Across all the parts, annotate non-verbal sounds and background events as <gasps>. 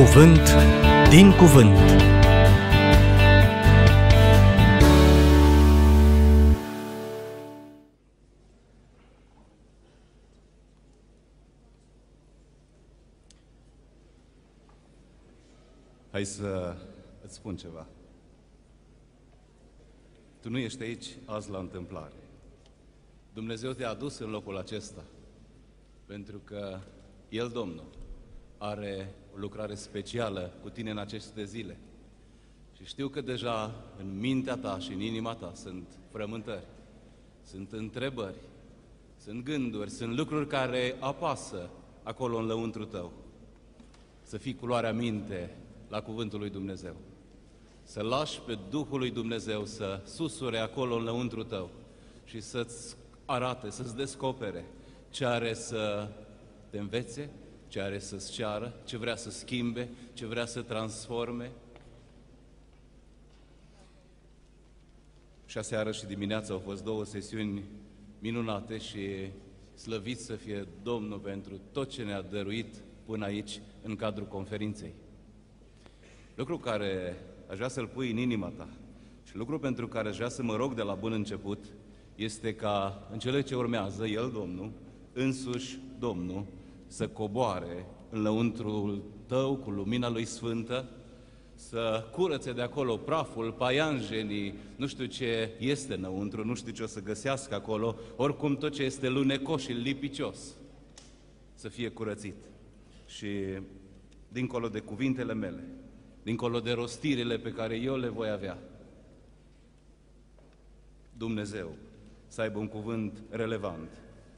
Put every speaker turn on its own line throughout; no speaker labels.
Cuvânt din cuvânt.
Hai să îți spun ceva. Tu nu ești aici azi la întâmplare. Dumnezeu te-a adus în locul acesta pentru că El, Domnul, are o lucrare specială cu tine în aceste zile. Și știu că deja în mintea ta și în inima ta sunt frământări, sunt întrebări, sunt gânduri, sunt lucruri care apasă acolo în lăuntru tău. Să fii culoarea minte la cuvântul lui Dumnezeu. Să lași pe Duhul lui Dumnezeu să susure acolo în lăuntru tău și să-ți arate, să-ți descopere ce are să te învețe, ce are să-ți ceară, ce vrea să schimbe, ce vrea să transforme. Și aseară și dimineața au fost două sesiuni minunate și slăvit să fie Domnul pentru tot ce ne-a dăruit până aici în cadrul conferinței. Lucru care aș vrea să-l pui în inima ta și lucru pentru care aș vrea să mă rog de la bun început este ca în cele ce urmează, El, Domnul, însuși Domnul, să coboare în lăuntrul tău cu lumina lui Sfântă, să curățe de acolo praful, paianjenii, nu știu ce este înăuntru, nu știu ce o să găsească acolo, oricum tot ce este lunecos și lipicios să fie curățit. Și dincolo de cuvintele mele, dincolo de rostirile pe care eu le voi avea, Dumnezeu să aibă un cuvânt relevant,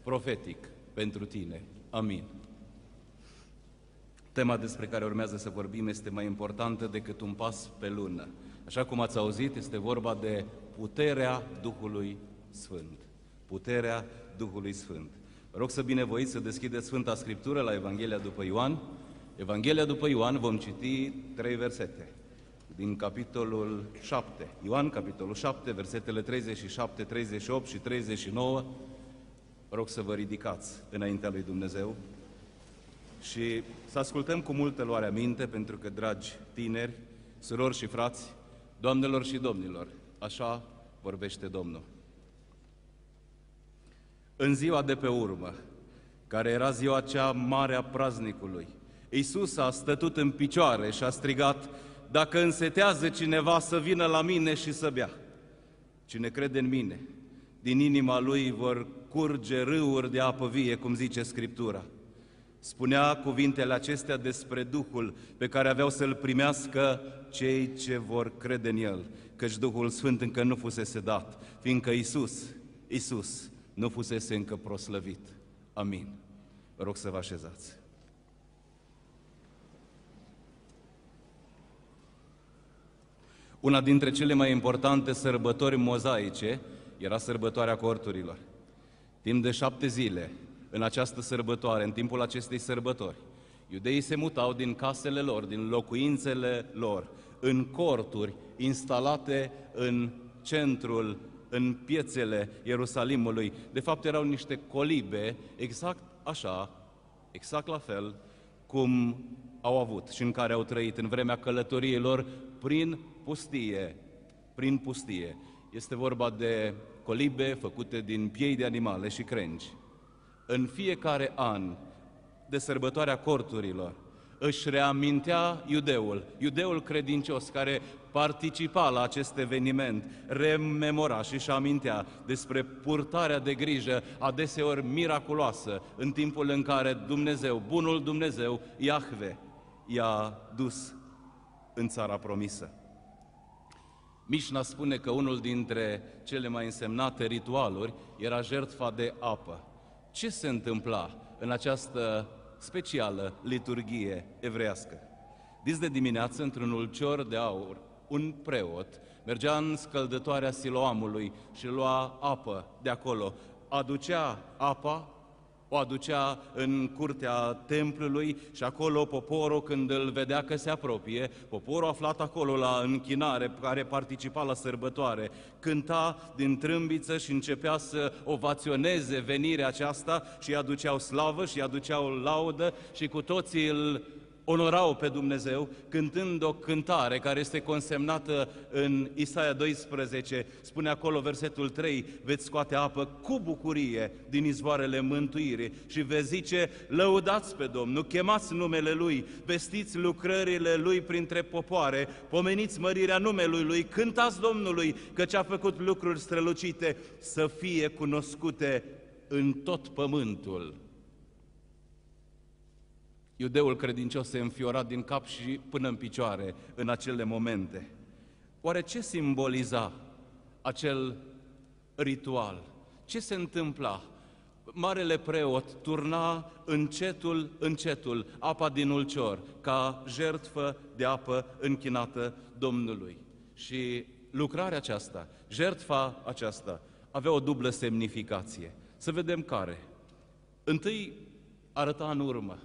profetic pentru tine. Amin. Tema despre care urmează să vorbim este mai importantă decât un pas pe lună. Așa cum ați auzit, este vorba de puterea Duhului Sfânt. Puterea Duhului Sfânt. Vă rog să binevoiți să deschideți Sfânta Scriptură la Evanghelia după Ioan. Evanghelia după Ioan vom citi trei versete din capitolul 7. Ioan, capitolul 7, versetele 37, 38 și 39. Vă rog să vă ridicați înaintea lui Dumnezeu și să ascultăm cu multă luare minte, pentru că, dragi tineri, surori și frați, doamnelor și domnilor, așa vorbește Domnul. În ziua de pe urmă, care era ziua cea mare a praznicului, Iisus a stătut în picioare și a strigat, dacă însetează cineva să vină la mine și să bea. Cine crede în mine, din inima lui vor curge râuri de apă vie, cum zice Scriptura. Spunea cuvintele acestea despre Duhul pe care aveau să-L primească cei ce vor crede în El, căci Duhul Sfânt încă nu fusese dat, fiindcă Isus, Isus, nu fusese încă proslăvit. Amin. Vă rog să vă așezați. Una dintre cele mai importante sărbători mozaice era sărbătoarea corturilor. Timp de șapte zile, în această sărbătoare, în timpul acestei sărbători, iudeii se mutau din casele lor, din locuințele lor, în corturi instalate în centrul, în piețele Ierusalimului. De fapt, erau niște colibe, exact așa, exact la fel cum au avut și în care au trăit în vremea călătoriilor prin pustie, prin pustie. Este vorba de colibe făcute din piei de animale și crengi. În fiecare an de sărbătoarea corturilor, își reamintea iudeul, iudeul credincios care participa la acest eveniment, rememora și își amintea despre purtarea de grijă adeseori miraculoasă în timpul în care Dumnezeu, bunul Dumnezeu, Iahve, i-a dus în țara promisă. Mișna spune că unul dintre cele mai însemnate ritualuri era jertfa de apă. Ce se întâmpla în această specială liturghie evrească? Dis de dimineață, într-un ulcior de aur, un preot mergea în scăldătoarea Siloamului și lua apă de acolo. Aducea apa o aducea în curtea templului și acolo poporul, când îl vedea că se apropie, poporul aflat acolo la închinare, care participa la sărbătoare, cânta din trâmbiță și începea să ovaționeze venirea aceasta și îi aduceau slavă și îi aduceau laudă și cu toții îl onorau pe Dumnezeu cântând o cântare care este consemnată în Isaia 12, spune acolo versetul 3, veți scoate apă cu bucurie din izvoarele mântuirii și veți zice, lăudați pe Domnul, chemați numele Lui, vestiți lucrările Lui printre popoare, pomeniți mărirea numelui Lui, cântați Domnului, căci a făcut lucruri strălucite să fie cunoscute în tot pământul. Iudeul credincios se înfiora din cap și până în picioare în acele momente. Oare ce simboliza acel ritual? Ce se întâmpla? Marele preot turna încetul, încetul apa din ulcior ca jertfă de apă închinată Domnului. Și lucrarea aceasta, jertfa aceasta, avea o dublă semnificație. Să vedem care. Întâi arăta în urmă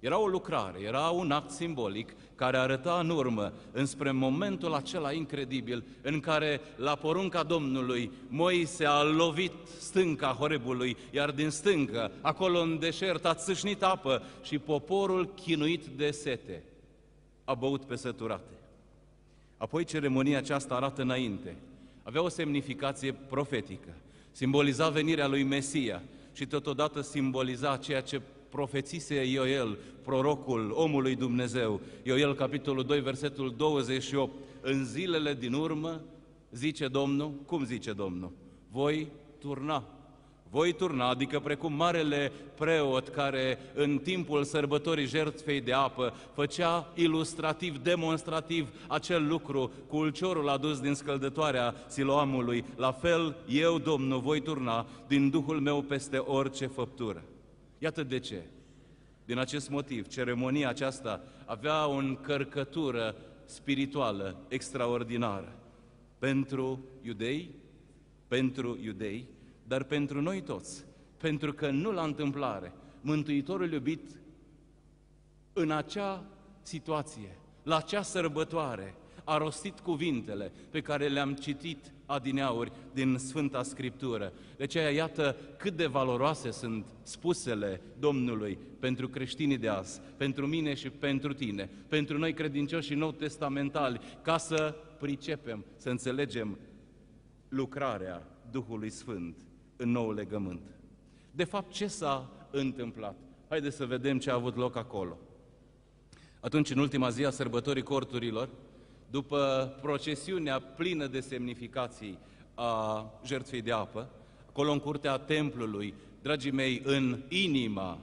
era o lucrare, era un act simbolic care arăta în urmă înspre momentul acela incredibil în care, la porunca Domnului, Moise a lovit stânca Horebului, iar din stâncă, acolo în deșert, a țâșnit apă și poporul chinuit de sete a băut pe săturate. Apoi ceremonia aceasta arată înainte. Avea o semnificație profetică. Simboliza venirea lui Mesia și totodată simboliza ceea ce profețise Ioel, prorocul omului Dumnezeu. Ioel, capitolul 2, versetul 28. În zilele din urmă, zice Domnul, cum zice Domnul? Voi turna voi turna, adică precum marele preot care în timpul sărbătorii jertfei de apă făcea ilustrativ, demonstrativ acel lucru cu ulciorul adus din scăldătoarea siloamului, la fel eu, Domnul, voi turna din Duhul meu peste orice făptură. Iată de ce. Din acest motiv, ceremonia aceasta avea o încărcătură spirituală extraordinară pentru iudei, pentru iudei, dar pentru noi toți, pentru că nu la întâmplare, Mântuitorul iubit în acea situație, la acea sărbătoare, a rostit cuvintele pe care le-am citit adineauri din Sfânta Scriptură. De aceea, iată cât de valoroase sunt spusele Domnului pentru creștinii de azi, pentru mine și pentru tine, pentru noi credincioși și nou testamentali, ca să pricepem, să înțelegem lucrarea Duhului Sfânt în nou legământ. De fapt, ce s-a întâmplat? Haideți să vedem ce a avut loc acolo. Atunci, în ultima zi a sărbătorii corturilor, după procesiunea plină de semnificații a jertfei de apă, acolo în curtea templului, dragii mei, în inima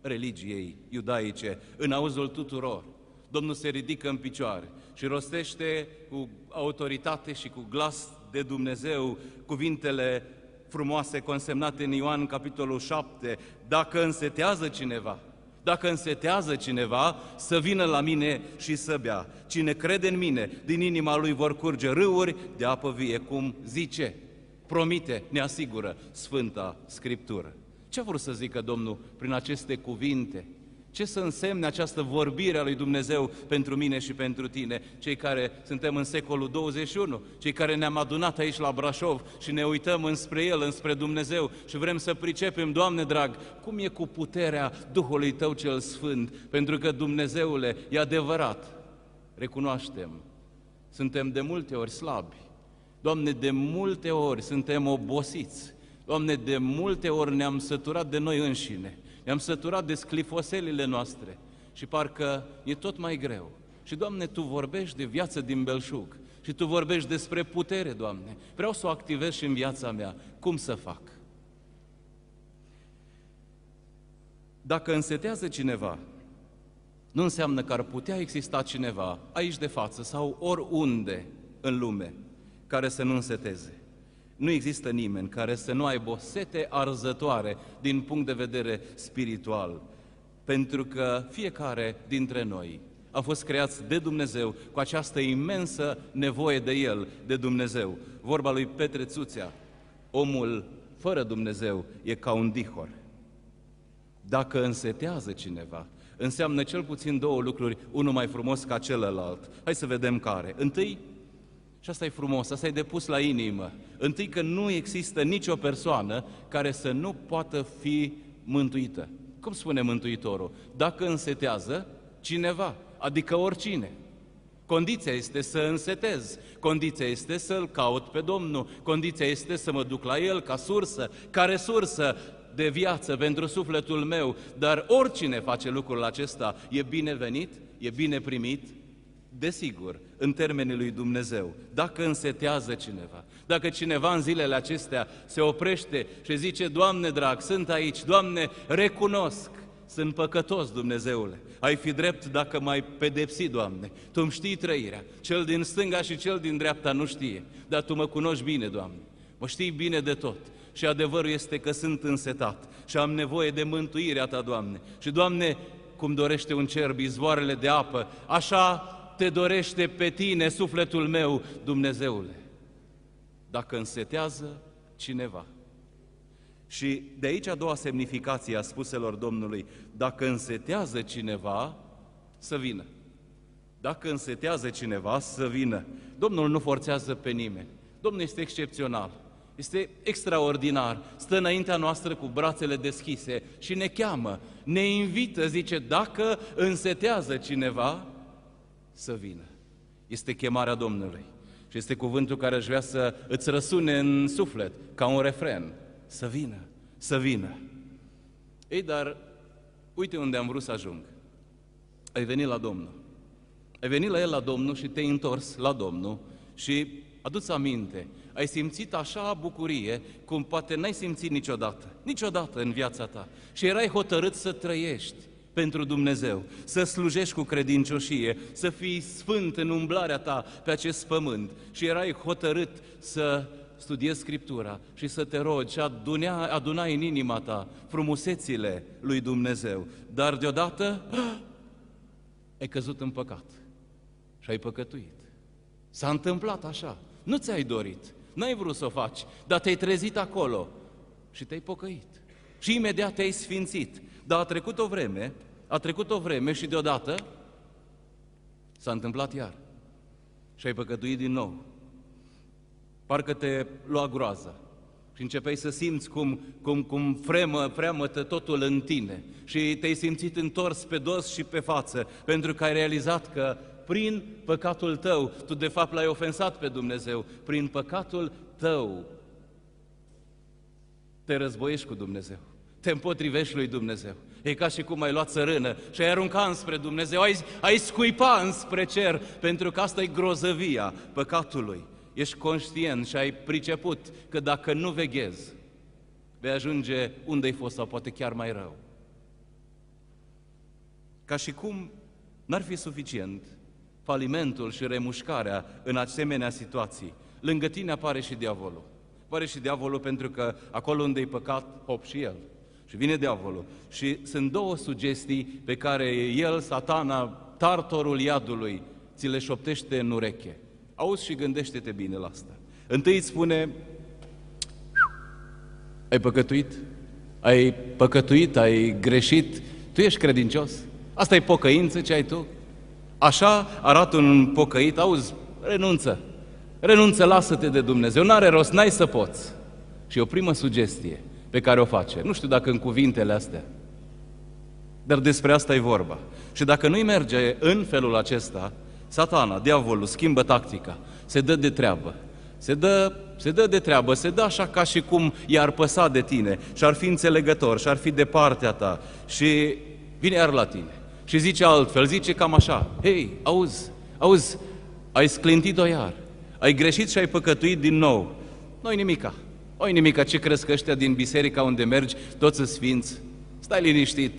religiei iudaice, în auzul tuturor, Domnul se ridică în picioare și rostește cu autoritate și cu glas de Dumnezeu cuvintele frumoase consemnate în Ioan capitolul 7, dacă însetează cineva, dacă însetează cineva, să vină la mine și să bea. Cine crede în mine, din inima lui vor curge râuri de apă vie, cum zice, promite, ne asigură Sfânta Scriptură. Ce a vrut să zică Domnul prin aceste cuvinte? Ce să însemne această vorbire a lui Dumnezeu pentru mine și pentru tine, cei care suntem în secolul 21, cei care ne-am adunat aici la Brașov și ne uităm înspre El, înspre Dumnezeu și vrem să pricepem, Doamne drag, cum e cu puterea Duhului Tău cel Sfânt, pentru că Dumnezeule e adevărat, recunoaștem, suntem de multe ori slabi, Doamne, de multe ori suntem obosiți, Doamne, de multe ori ne-am săturat de noi înșine, ne-am săturat de sclifoselile noastre și parcă e tot mai greu. Și, Doamne, Tu vorbești de viață din belșug și Tu vorbești despre putere, Doamne. Vreau să o activez și în viața mea. Cum să fac? Dacă însetează cineva, nu înseamnă că ar putea exista cineva aici de față sau oriunde în lume care să nu înseteze. Nu există nimeni care să nu aibă o sete arzătoare din punct de vedere spiritual, pentru că fiecare dintre noi a fost creați de Dumnezeu cu această imensă nevoie de El, de Dumnezeu. Vorba lui Petre Țuțea, omul fără Dumnezeu e ca un dihor. Dacă însetează cineva, înseamnă cel puțin două lucruri, unul mai frumos ca celălalt. Hai să vedem care. Întâi, și asta e frumos, asta e depus la inimă. Întâi că nu există nicio persoană care să nu poată fi mântuită. Cum spune Mântuitorul? Dacă însetează, Cineva, adică oricine. Condiția este să însetez, condiția este să-L caut pe Domnul, condiția este să mă duc la El ca sursă, ca resursă de viață pentru sufletul meu, dar oricine face lucrul acesta e binevenit, e bine primit, desigur, în termenii lui Dumnezeu, dacă însetează cineva, dacă cineva în zilele acestea se oprește și zice, Doamne drag, sunt aici, Doamne, recunosc, sunt păcătos, Dumnezeule. Ai fi drept dacă mai pedepsi, Doamne. Tu îmi știi trăirea. Cel din stânga și cel din dreapta nu știe. Dar Tu mă cunoști bine, Doamne. Mă știi bine de tot. Și adevărul este că sunt însetat și am nevoie de mântuirea Ta, Doamne. Și, Doamne, cum dorește un cerb izvoarele de apă, așa te dorește pe tine, sufletul meu, Dumnezeule. Dacă însetează cineva, și de aici a doua semnificație a spuselor Domnului, dacă însetează cineva, să vină. Dacă însetează cineva, să vină. Domnul nu forțează pe nimeni. Domnul este excepțional. Este extraordinar. Stă înaintea noastră cu brațele deschise și ne cheamă, ne invită, zice, dacă însetează cineva, să vină. Este chemarea Domnului. Și este cuvântul care aș vrea să îți răsune în suflet, ca un refren să vină, să vină. Ei, dar uite unde am vrut să ajung. Ai venit la Domnul. Ai venit la El la Domnul și te-ai întors la Domnul și aduți aminte, ai simțit așa bucurie cum poate n-ai simțit niciodată, niciodată în viața ta. Și erai hotărât să trăiești pentru Dumnezeu, să slujești cu credincioșie, să fii sfânt în umblarea ta pe acest pământ și erai hotărât să studiezi Scriptura și să te rogi și adunea, aduna în inima ta frumusețile lui Dumnezeu. Dar deodată <gasps> ai căzut în păcat și ai păcătuit. S-a întâmplat așa. Nu ți-ai dorit, n-ai vrut să o faci, dar te-ai trezit acolo și te-ai pocăit. Și imediat te-ai sfințit. Dar a trecut o vreme, a trecut o vreme și deodată s-a întâmplat iar. Și ai păcătuit din nou. Parcă te lua groază și începeai să simți cum, cum, cum fremă, freamătă totul în tine și te-ai simțit întors pe dos și pe față, pentru că ai realizat că prin păcatul tău, tu de fapt l-ai ofensat pe Dumnezeu, prin păcatul tău te războiești cu Dumnezeu, te împotrivești lui Dumnezeu. E ca și cum ai luat țărână și ai arunca înspre Dumnezeu, ai, ai scuipa înspre cer, pentru că asta e grozăvia păcatului ești conștient și ai priceput că dacă nu veghezi, vei ajunge unde ai fost sau poate chiar mai rău. Ca și cum n-ar fi suficient falimentul și remușcarea în asemenea situații. Lângă tine apare și diavolul. Apare și diavolul pentru că acolo unde e păcat, hop și el. Și vine diavolul. Și sunt două sugestii pe care el, satana, tartorul iadului, ți le șoptește în ureche. Auzi și gândește-te bine la asta. Întâi îți spune, ai păcătuit, ai păcătuit, ai greșit, tu ești credincios. Asta e pocăință ce ai tu. Așa arată un pocăit, auzi, renunță. Renunță, lasă-te de Dumnezeu, n-are rost, n-ai să poți. Și o primă sugestie pe care o face, nu știu dacă în cuvintele astea, dar despre asta e vorba. Și dacă nu-i merge în felul acesta, Satana, diavolul, schimbă tactica, se dă de treabă. Se dă, se dă de treabă, se dă așa ca și cum i-ar păsa de tine. Și ar fi înțelegător și ar fi de partea ta. Și vine iar la tine. Și zice altfel, zice cam așa, hei, auzi, auzi, ai sclintit-o iar, ai greșit și ai păcătuit din nou. Nu-i nimica, nu nimica, ce crezi că ăștia din biserica unde mergi, toți sfinți? Stai liniștit,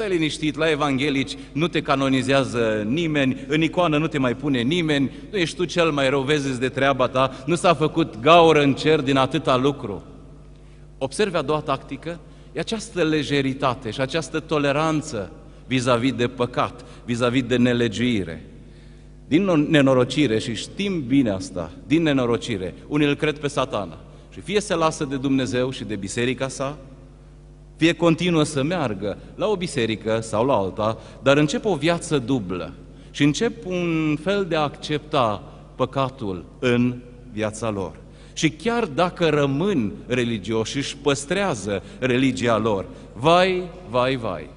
Stai liniștit, la evanghelici nu te canonizează nimeni, în icoană nu te mai pune nimeni, nu ești tu cel mai rău, vezi de treaba ta, nu s-a făcut gaură în cer din atâta lucru. Observe a doua tactică, e această lejeritate și această toleranță vis-a-vis de păcat, vis-a-vis de nelegiuire. Din nenorocire, și știm bine asta, din nenorocire, unii îl cred pe satana. Și fie se lasă de Dumnezeu și de biserica sa, fie continuă să meargă la o biserică sau la alta, dar încep o viață dublă și încep un fel de a accepta păcatul în viața lor. Și chiar dacă rămân religioși, își păstrează religia lor, vai, vai, vai,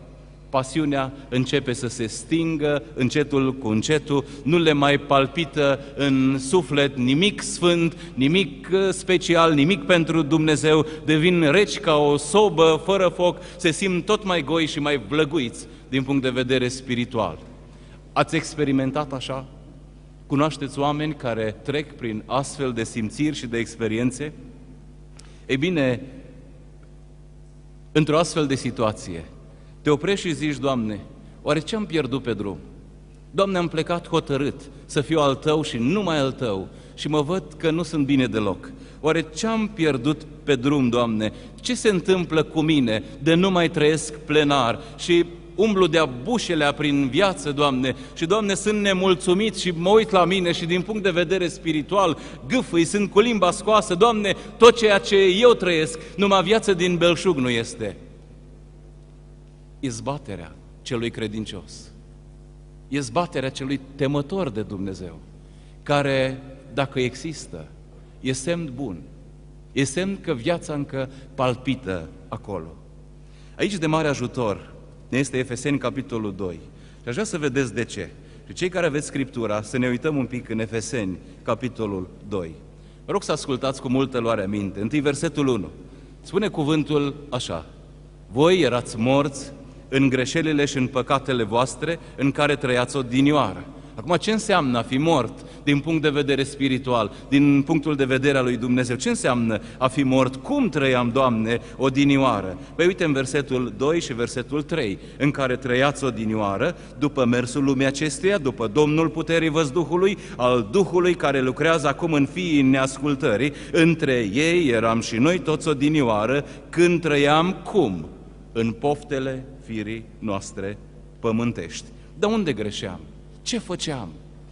pasiunea începe să se stingă încetul cu încetul, nu le mai palpită în suflet nimic sfânt, nimic uh, special, nimic pentru Dumnezeu, devin reci ca o sobă fără foc, se simt tot mai goi și mai vlăguiți din punct de vedere spiritual. Ați experimentat așa? Cunoașteți oameni care trec prin astfel de simțiri și de experiențe? Ei bine, într-o astfel de situație, te oprești și zici, Doamne, oare ce am pierdut pe drum? Doamne, am plecat hotărât să fiu al Tău și numai al Tău și mă văd că nu sunt bine deloc. Oare ce am pierdut pe drum, Doamne? Ce se întâmplă cu mine de nu mai trăiesc plenar și umblu de-a bușelea prin viață, Doamne, și, Doamne, sunt nemulțumit și mă uit la mine și din punct de vedere spiritual gâfâi, sunt cu limba scoasă, Doamne, tot ceea ce eu trăiesc, numai viață din belșug nu este. Izbaterea celui credincios, izbaterea celui temător de Dumnezeu, care, dacă există, e semn bun, e semn că viața încă palpită acolo. Aici de mare ajutor ne este Efeseni, capitolul 2. Și aș vrea să vedeți de ce. Și cei care aveți Scriptura, să ne uităm un pic în Efeseni, capitolul 2. Vă rog să ascultați cu multă luare minte. Întâi versetul 1. Spune cuvântul așa. Voi erați morți în greșelile și în păcatele voastre în care trăiați odinioară. Acum, ce înseamnă a fi mort din punct de vedere spiritual, din punctul de vedere al lui Dumnezeu? Ce înseamnă a fi mort? Cum trăiam, Doamne, odinioară? Păi uite în versetul 2 și versetul 3, în care trăiați odinioară, după mersul lumii acesteia, după Domnul puterii văzduhului, al Duhului care lucrează acum în fiii neascultării, între ei eram și noi toți odinioară, când trăiam cum? În poftele firii noastre pământești. De unde greșeam? Ce făceam?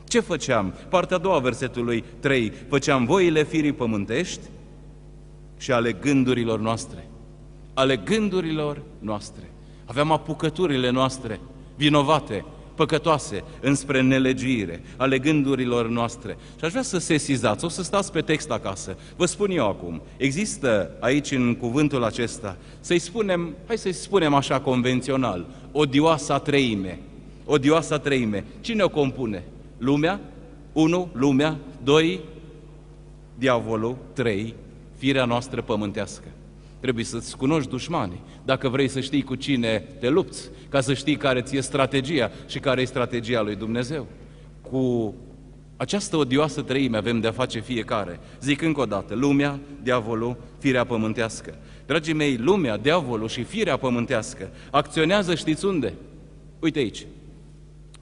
Ce făceam? Partea a doua versetului 3. Făceam voile firii pământești și ale gândurilor noastre. Ale gândurilor noastre. Aveam apucăturile noastre vinovate, păcătoase, înspre nelegiuire, ale gândurilor noastre. Și aș vrea să sesizați, o să stați pe text acasă. Vă spun eu acum, există aici în cuvântul acesta, să-i spunem, hai să-i spunem așa convențional, odioasa treime, odioasa treime. Cine o compune? Lumea? Unu, lumea. Doi, diavolul. Trei, firea noastră pământească. Trebuie să-ți cunoști dușmanii. Dacă vrei să știi cu cine te lupți, ca să știi care ți-e strategia și care e strategia lui Dumnezeu. Cu această odioasă treime avem de-a face fiecare. Zic încă o dată, lumea, diavolul, firea pământească. Dragii mei, lumea, diavolul și firea pământească acționează știți unde? Uite aici,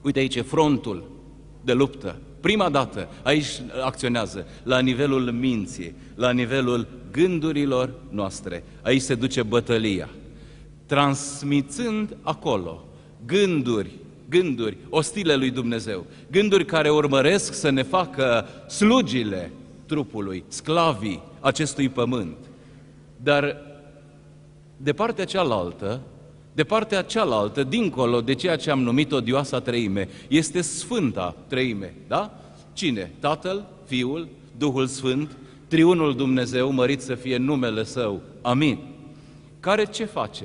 Uite aici e frontul de luptă. Prima dată aici acționează la nivelul minții, la nivelul gândurilor noastre. Aici se duce bătălia. Transmițând acolo gânduri, gânduri ostile lui Dumnezeu, gânduri care urmăresc să ne facă slugile trupului, sclavii acestui pământ. Dar de partea cealaltă, de partea cealaltă, dincolo de ceea ce am numit odioasa treime, este Sfânta treime, da? Cine? Tatăl, Fiul, Duhul Sfânt, Triunul Dumnezeu, mărit să fie numele Său. Amin. Care ce face?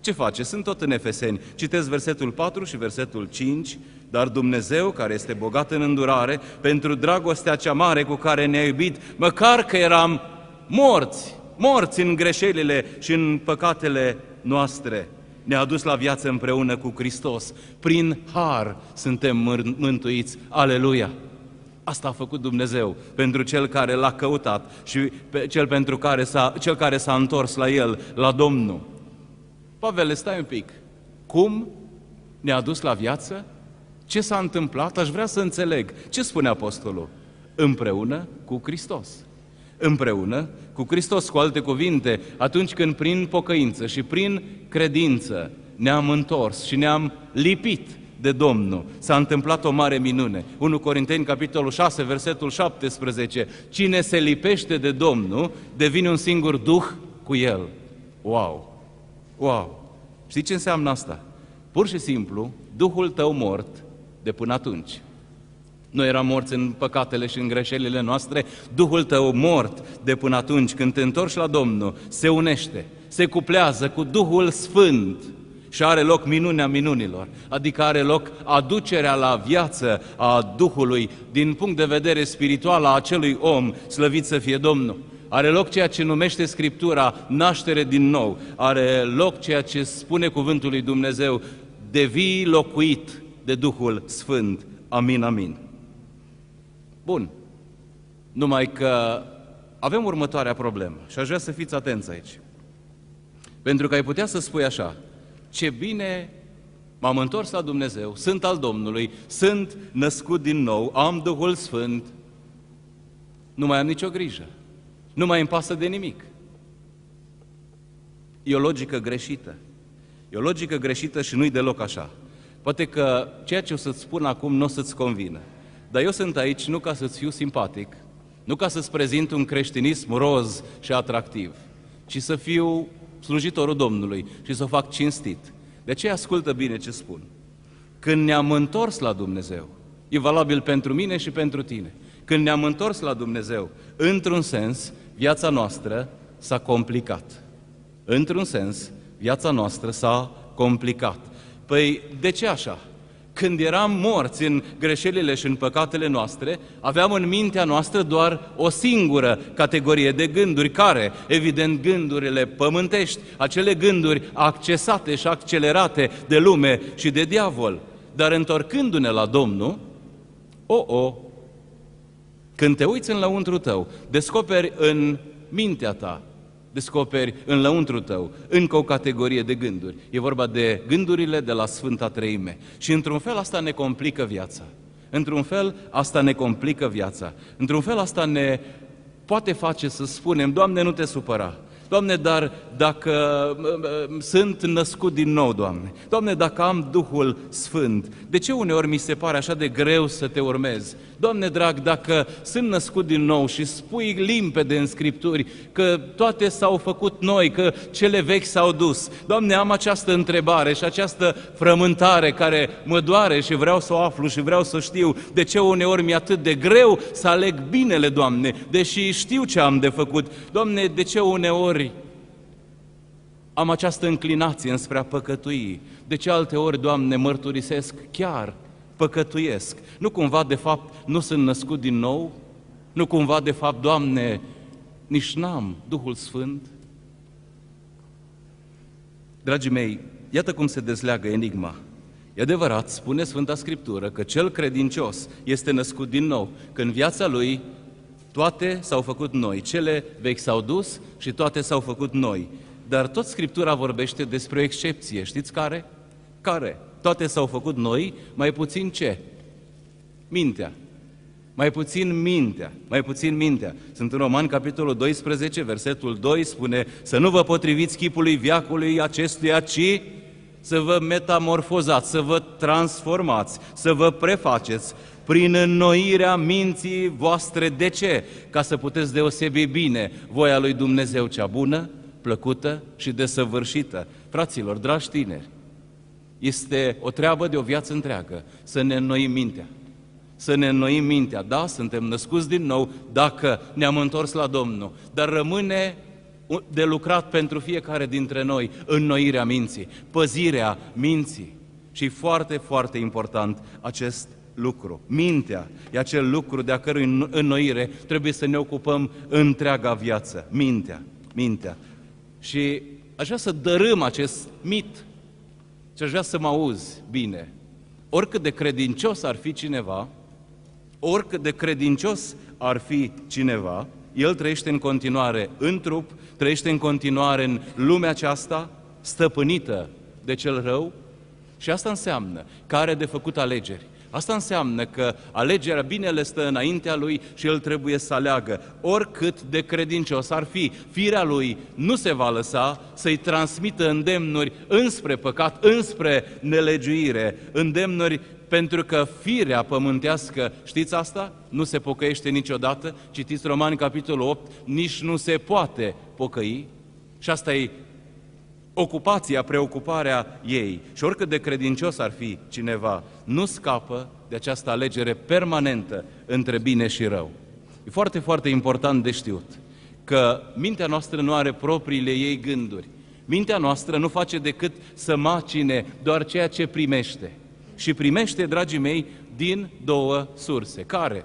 Ce face? Sunt tot în Efeseni. Citesc versetul 4 și versetul 5. Dar Dumnezeu, care este bogat în îndurare, pentru dragostea cea mare cu care ne-a iubit, măcar că eram morți, morți în greșelile și în păcatele noastre, ne-a adus la viață împreună cu Hristos. Prin har suntem mântuiți. Aleluia! Asta a făcut Dumnezeu pentru cel care l-a căutat și pe cel, pentru care s-a, cel care s-a întors la el, la Domnul. Pavel, stai un pic. Cum ne-a dus la viață? Ce s-a întâmplat? Aș vrea să înțeleg. Ce spune Apostolul? Împreună cu Hristos împreună cu Hristos. Cu alte cuvinte, atunci când prin pocăință și prin credință ne-am întors și ne-am lipit de Domnul, s-a întâmplat o mare minune. 1 Corinteni, capitolul 6, versetul 17. Cine se lipește de Domnul, devine un singur duh cu El. Wow! Wow! Știi ce înseamnă asta? Pur și simplu, Duhul tău mort de până atunci noi eram morți în păcatele și în greșelile noastre, Duhul tău mort de până atunci, când te întorci la Domnul, se unește, se cuplează cu Duhul Sfânt și are loc minunea minunilor, adică are loc aducerea la viață a Duhului din punct de vedere spiritual a acelui om, slăvit să fie Domnul. Are loc ceea ce numește Scriptura naștere din nou, are loc ceea ce spune cuvântul lui Dumnezeu, devii locuit de Duhul Sfânt. Amin, amin. Bun. Numai că avem următoarea problemă și aș vrea să fiți atenți aici. Pentru că ai putea să spui așa, ce bine m-am întors la Dumnezeu, sunt al Domnului, sunt născut din nou, am Duhul Sfânt, nu mai am nicio grijă, nu mai îmi pasă de nimic. E o logică greșită. E o logică greșită și nu-i deloc așa. Poate că ceea ce o să-ți spun acum nu o să-ți convină. Dar eu sunt aici nu ca să-ți fiu simpatic, nu ca să-ți prezint un creștinism roz și atractiv, ci să fiu slujitorul Domnului și să o fac cinstit. De aceea ascultă bine ce spun. Când ne-am întors la Dumnezeu, e valabil pentru mine și pentru tine. Când ne-am întors la Dumnezeu, într-un sens, viața noastră s-a complicat. Într-un sens, viața noastră s-a complicat. Păi, de ce așa? Când eram morți în greșelile și în păcatele noastre, aveam în mintea noastră doar o singură categorie de gânduri, care, evident, gândurile pământești, acele gânduri accesate și accelerate de lume și de diavol. Dar întorcându-ne la Domnul, o, o, când te uiți în lăuntru tău, descoperi în mintea ta descoperi în lăuntru tău încă o categorie de gânduri. E vorba de gândurile de la Sfânta Treime. Și într-un fel asta ne complică viața. Într-un fel asta ne complică viața. Într-un fel asta ne poate face să spunem, Doamne, nu te supăra. Doamne, dar dacă sunt născut din nou, Doamne, Doamne, dacă am Duhul Sfânt, de ce uneori mi se pare așa de greu să te urmez? Doamne drag, dacă sunt născut din nou și spui limpede în Scripturi că toate s-au făcut noi, că cele vechi s-au dus, Doamne, am această întrebare și această frământare care mă doare și vreau să o aflu și vreau să știu de ce uneori mi-e atât de greu să aleg binele, Doamne, deși știu ce am de făcut. Doamne, de ce uneori am această înclinație înspre a păcătui? De ce alte ori, Doamne, mărturisesc chiar păcătuiesc. Nu cumva, de fapt, nu sunt născut din nou? Nu cumva, de fapt, Doamne, nici n-am Duhul Sfânt? Dragii mei, iată cum se dezleagă enigma. E adevărat, spune Sfânta Scriptură, că cel credincios este născut din nou, că în viața lui toate s-au făcut noi, cele vechi s-au dus și toate s-au făcut noi. Dar tot Scriptura vorbește despre o excepție, știți care? Care? toate s-au făcut noi, mai puțin ce? Mintea. Mai puțin mintea, mai puțin mintea. Sunt în Roman, capitolul 12, versetul 2, spune să nu vă potriviți chipului viacului acestuia, ci să vă metamorfozați, să vă transformați, să vă prefaceți prin înnoirea minții voastre. De ce? Ca să puteți deosebi bine voia lui Dumnezeu cea bună, plăcută și desăvârșită. Fraților, dragi tineri, este o treabă de o viață întreagă, să ne înnoim mintea. Să ne înnoim mintea. Da, suntem născuți din nou dacă ne-am întors la Domnul, dar rămâne de lucrat pentru fiecare dintre noi înnoirea minții, păzirea minții. Și foarte, foarte important acest lucru. Mintea e acel lucru de a cărui înnoire trebuie să ne ocupăm întreaga viață. Mintea, mintea. Și aș vrea să dărâm acest mit și aș vrea să mă auzi bine. Oricât de credincios ar fi cineva, oricât de credincios ar fi cineva, el trăiește în continuare în trup, trăiește în continuare în lumea aceasta, stăpânită de cel rău, și asta înseamnă că are de făcut alegeri. Asta înseamnă că alegerea, binele stă înaintea lui și el trebuie să aleagă. Oricât de credincios ar fi, firea lui nu se va lăsa să-i transmită îndemnuri înspre păcat, înspre nelegiuire, îndemnuri pentru că firea pământească, știți asta? Nu se pocăiește niciodată. Citiți Romani, capitolul 8, nici nu se poate pocăi. Și asta e ocupația, preocuparea ei. Și oricât de credincios ar fi cineva, nu scapă de această alegere permanentă între bine și rău. E foarte, foarte important de știut că mintea noastră nu are propriile ei gânduri. Mintea noastră nu face decât să macine doar ceea ce primește. Și primește, dragii mei, din două surse. Care?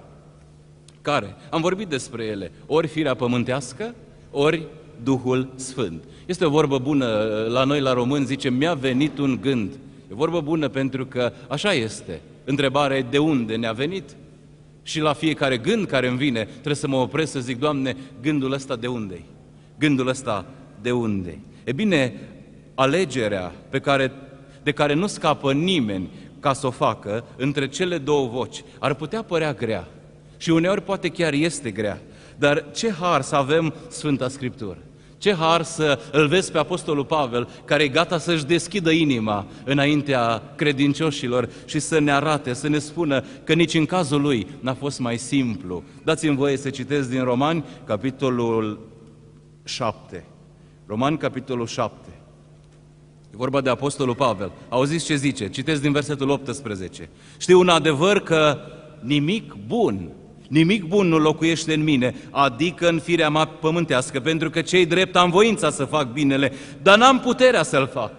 Care? Am vorbit despre ele. Ori firea pământească, ori Duhul Sfânt. Este o vorbă bună la noi, la români, zice, mi-a venit un gând. E vorbă bună pentru că așa este. Întrebarea e de unde ne-a venit? Și la fiecare gând care îmi vine, trebuie să mă opresc să zic, Doamne, gândul ăsta de unde -i? Gândul ăsta de unde -i? E bine, alegerea pe care, de care nu scapă nimeni ca să o facă între cele două voci ar putea părea grea. Și uneori poate chiar este grea. Dar ce har să avem Sfânta Scriptură. Ce har să îl vezi pe Apostolul Pavel, care e gata să-și deschidă inima înaintea credincioșilor și să ne arate, să ne spună că nici în cazul lui n-a fost mai simplu. Dați-mi voie să citesc din Romani, capitolul 7. Romani, capitolul 7. E vorba de Apostolul Pavel. Auziți ce zice? Citesc din versetul 18. Știu un adevăr că nimic bun Nimic bun nu locuiește în mine, adică în firea mea pământească, pentru că cei drept am voința să fac binele, dar n-am puterea să-l fac.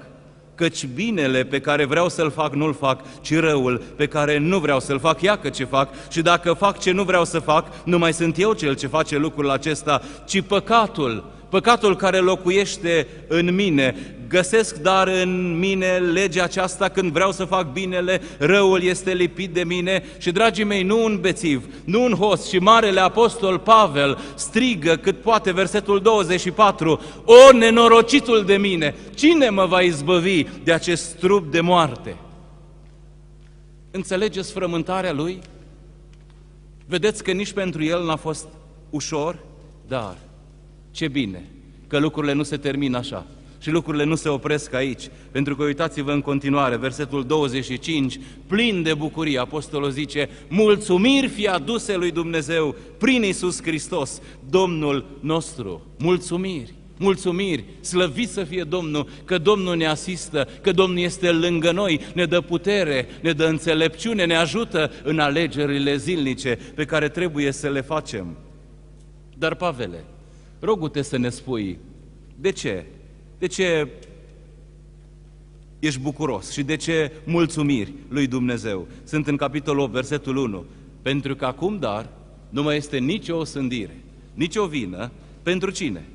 Căci binele pe care vreau să-l fac nu-l fac, ci răul pe care nu vreau să-l fac, ia că ce fac. Și dacă fac ce nu vreau să fac, nu mai sunt eu cel ce face lucrul acesta, ci păcatul păcatul care locuiește în mine. Găsesc dar în mine legea aceasta când vreau să fac binele, răul este lipit de mine și, dragii mei, nu un bețiv, nu un host, și Marele Apostol Pavel strigă cât poate versetul 24, O nenorocitul de mine, cine mă va izbăvi de acest trup de moarte? Înțelegeți frământarea lui? Vedeți că nici pentru el n-a fost ușor, dar ce bine că lucrurile nu se termină așa și lucrurile nu se opresc aici, pentru că uitați-vă în continuare, versetul 25, plin de bucurie, apostolul zice, mulțumiri fi aduse lui Dumnezeu prin Isus Hristos, Domnul nostru, mulțumiri. Mulțumiri, slăvit să fie Domnul, că Domnul ne asistă, că Domnul este lângă noi, ne dă putere, ne dă înțelepciune, ne ajută în alegerile zilnice pe care trebuie să le facem. Dar, Pavele, rogu-te să ne spui, de ce? De ce ești bucuros și de ce mulțumiri lui Dumnezeu? Sunt în capitolul 8, versetul 1. Pentru că acum, dar, nu mai este nicio osândire, nicio vină, pentru cine?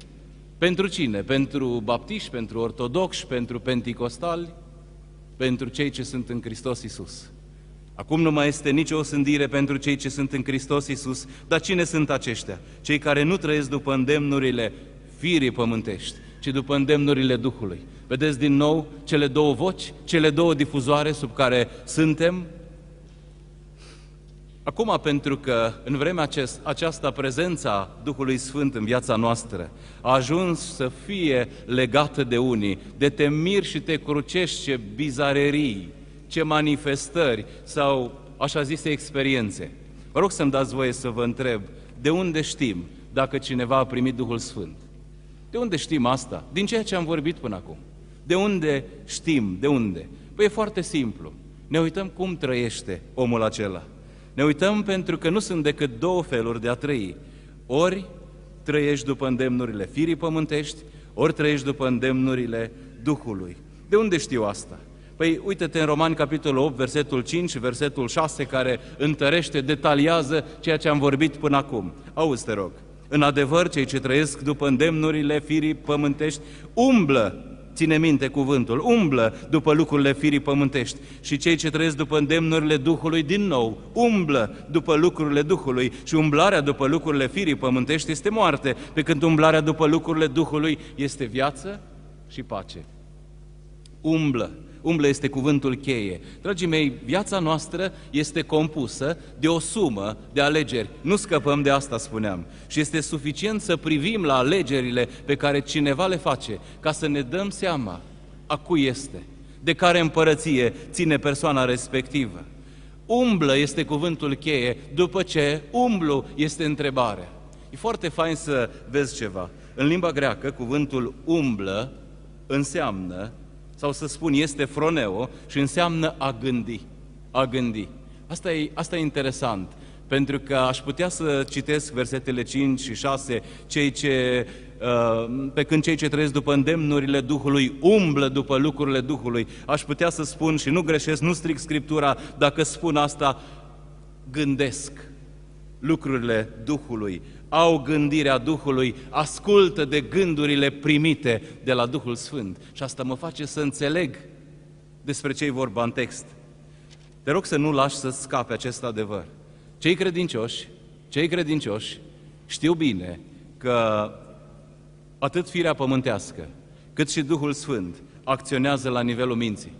Pentru cine? Pentru baptiști, pentru ortodoxi, pentru penticostali, pentru cei ce sunt în Hristos Isus. Acum nu mai este nicio osândire pentru cei ce sunt în Hristos Isus, dar cine sunt aceștia? Cei care nu trăiesc după îndemnurile firii pământești, ci după îndemnurile Duhului. Vedeți din nou cele două voci, cele două difuzoare sub care suntem? Acum, pentru că în vremea acest, aceasta prezența Duhului Sfânt în viața noastră a ajuns să fie legată de unii, de te miri și te crucești ce bizarerii, ce manifestări sau așa zise experiențe. Vă rog să-mi dați voie să vă întreb, de unde știm dacă cineva a primit Duhul Sfânt? De unde știm asta? Din ceea ce am vorbit până acum. De unde știm? De unde? Păi e foarte simplu. Ne uităm cum trăiește omul acela. Ne uităm pentru că nu sunt decât două feluri de a trăi. Ori trăiești după îndemnurile firii pământești, ori trăiești după îndemnurile Duhului. De unde știu asta? Păi uite-te în Romani, capitolul 8, versetul 5 versetul 6, care întărește, detaliază ceea ce am vorbit până acum. Auzi, te rog. În adevăr, cei ce trăiesc după îndemnurile firii pământești umblă, ține minte cuvântul, umblă după lucrurile firii pământești și cei ce trăiesc după îndemnurile Duhului din nou, umblă după lucrurile Duhului și umblarea după lucrurile firii pământești este moarte, pe când umblarea după lucrurile Duhului este viață și pace. Umblă umblă este cuvântul cheie. Dragii mei, viața noastră este compusă de o sumă de alegeri. Nu scăpăm de asta, spuneam. Și este suficient să privim la alegerile pe care cineva le face ca să ne dăm seama a cui este, de care împărăție ține persoana respectivă. Umblă este cuvântul cheie, după ce umblu este întrebarea. E foarte fain să vezi ceva. În limba greacă, cuvântul umblă înseamnă sau să spun este froneo și înseamnă a gândi. A gândi. Asta e, asta e interesant, pentru că aș putea să citesc versetele 5 și 6, cei ce uh, pe când cei ce trăiesc după îndemnurile Duhului umblă după lucrurile Duhului. Aș putea să spun și nu greșesc, nu stric Scriptura dacă spun asta, gândesc lucrurile Duhului, au gândirea Duhului, ascultă de gândurile primite de la Duhul Sfânt. Și asta mă face să înțeleg despre ce i vorba în text. Te rog să nu lași să scape acest adevăr. Cei credincioși, cei credincioși știu bine că atât firea pământească, cât și Duhul Sfânt acționează la nivelul minții.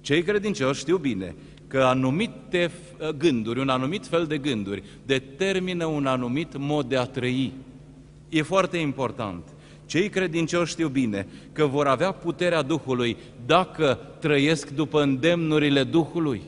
Cei credincioși știu bine că anumite gânduri, un anumit fel de gânduri, determină un anumit mod de a trăi. E foarte important. Cei credincioși știu bine că vor avea puterea Duhului dacă trăiesc după îndemnurile Duhului.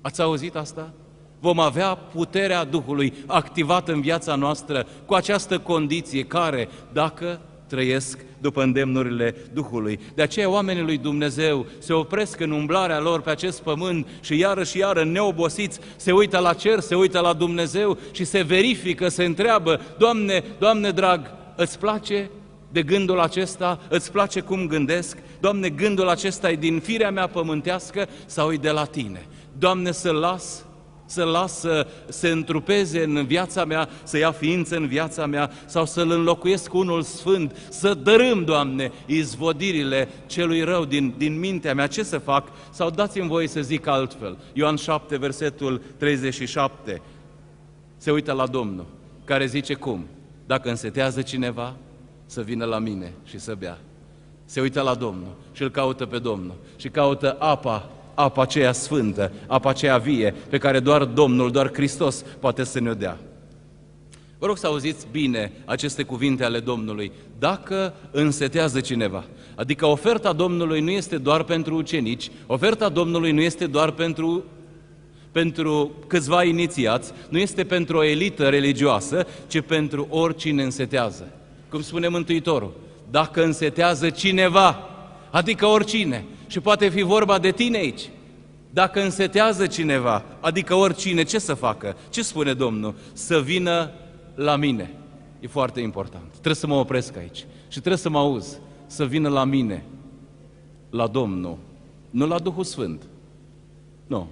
Ați auzit asta? Vom avea puterea Duhului activată în viața noastră cu această condiție care, dacă trăiesc după îndemnurile Duhului. De aceea oamenii lui Dumnezeu se opresc în umblarea lor pe acest pământ și iară și iară neobosiți se uită la cer, se uită la Dumnezeu și se verifică, se întreabă, Doamne, Doamne drag, îți place de gândul acesta? Îți place cum gândesc? Doamne, gândul acesta e din firea mea pământească sau e de la Tine? Doamne, să las să las să se întrupeze în viața mea, să ia ființă în viața mea sau să-L înlocuiesc cu unul sfânt, să dărâm, Doamne, izvodirile celui rău din, din mintea mea, ce să fac? Sau dați-mi voie să zic altfel. Ioan 7, versetul 37, se uită la Domnul, care zice cum? Dacă însetează cineva, să vină la mine și să bea. Se uită la Domnul și îl caută pe Domnul și caută apa apa aceea sfântă, apa aceea vie, pe care doar Domnul, doar Hristos poate să ne-o dea. Vă rog să auziți bine aceste cuvinte ale Domnului. Dacă însetează cineva, adică oferta Domnului nu este doar pentru ucenici, oferta Domnului nu este doar pentru, pentru câțiva inițiați, nu este pentru o elită religioasă, ci pentru oricine însetează. Cum spune Mântuitorul, dacă însetează cineva, adică oricine, și poate fi vorba de tine aici. Dacă însetează cineva, adică oricine, ce să facă? Ce spune Domnul? Să vină la mine. E foarte important. Trebuie să mă opresc aici și trebuie să mă auz. Să vină la mine, la Domnul, nu la Duhul Sfânt. Nu.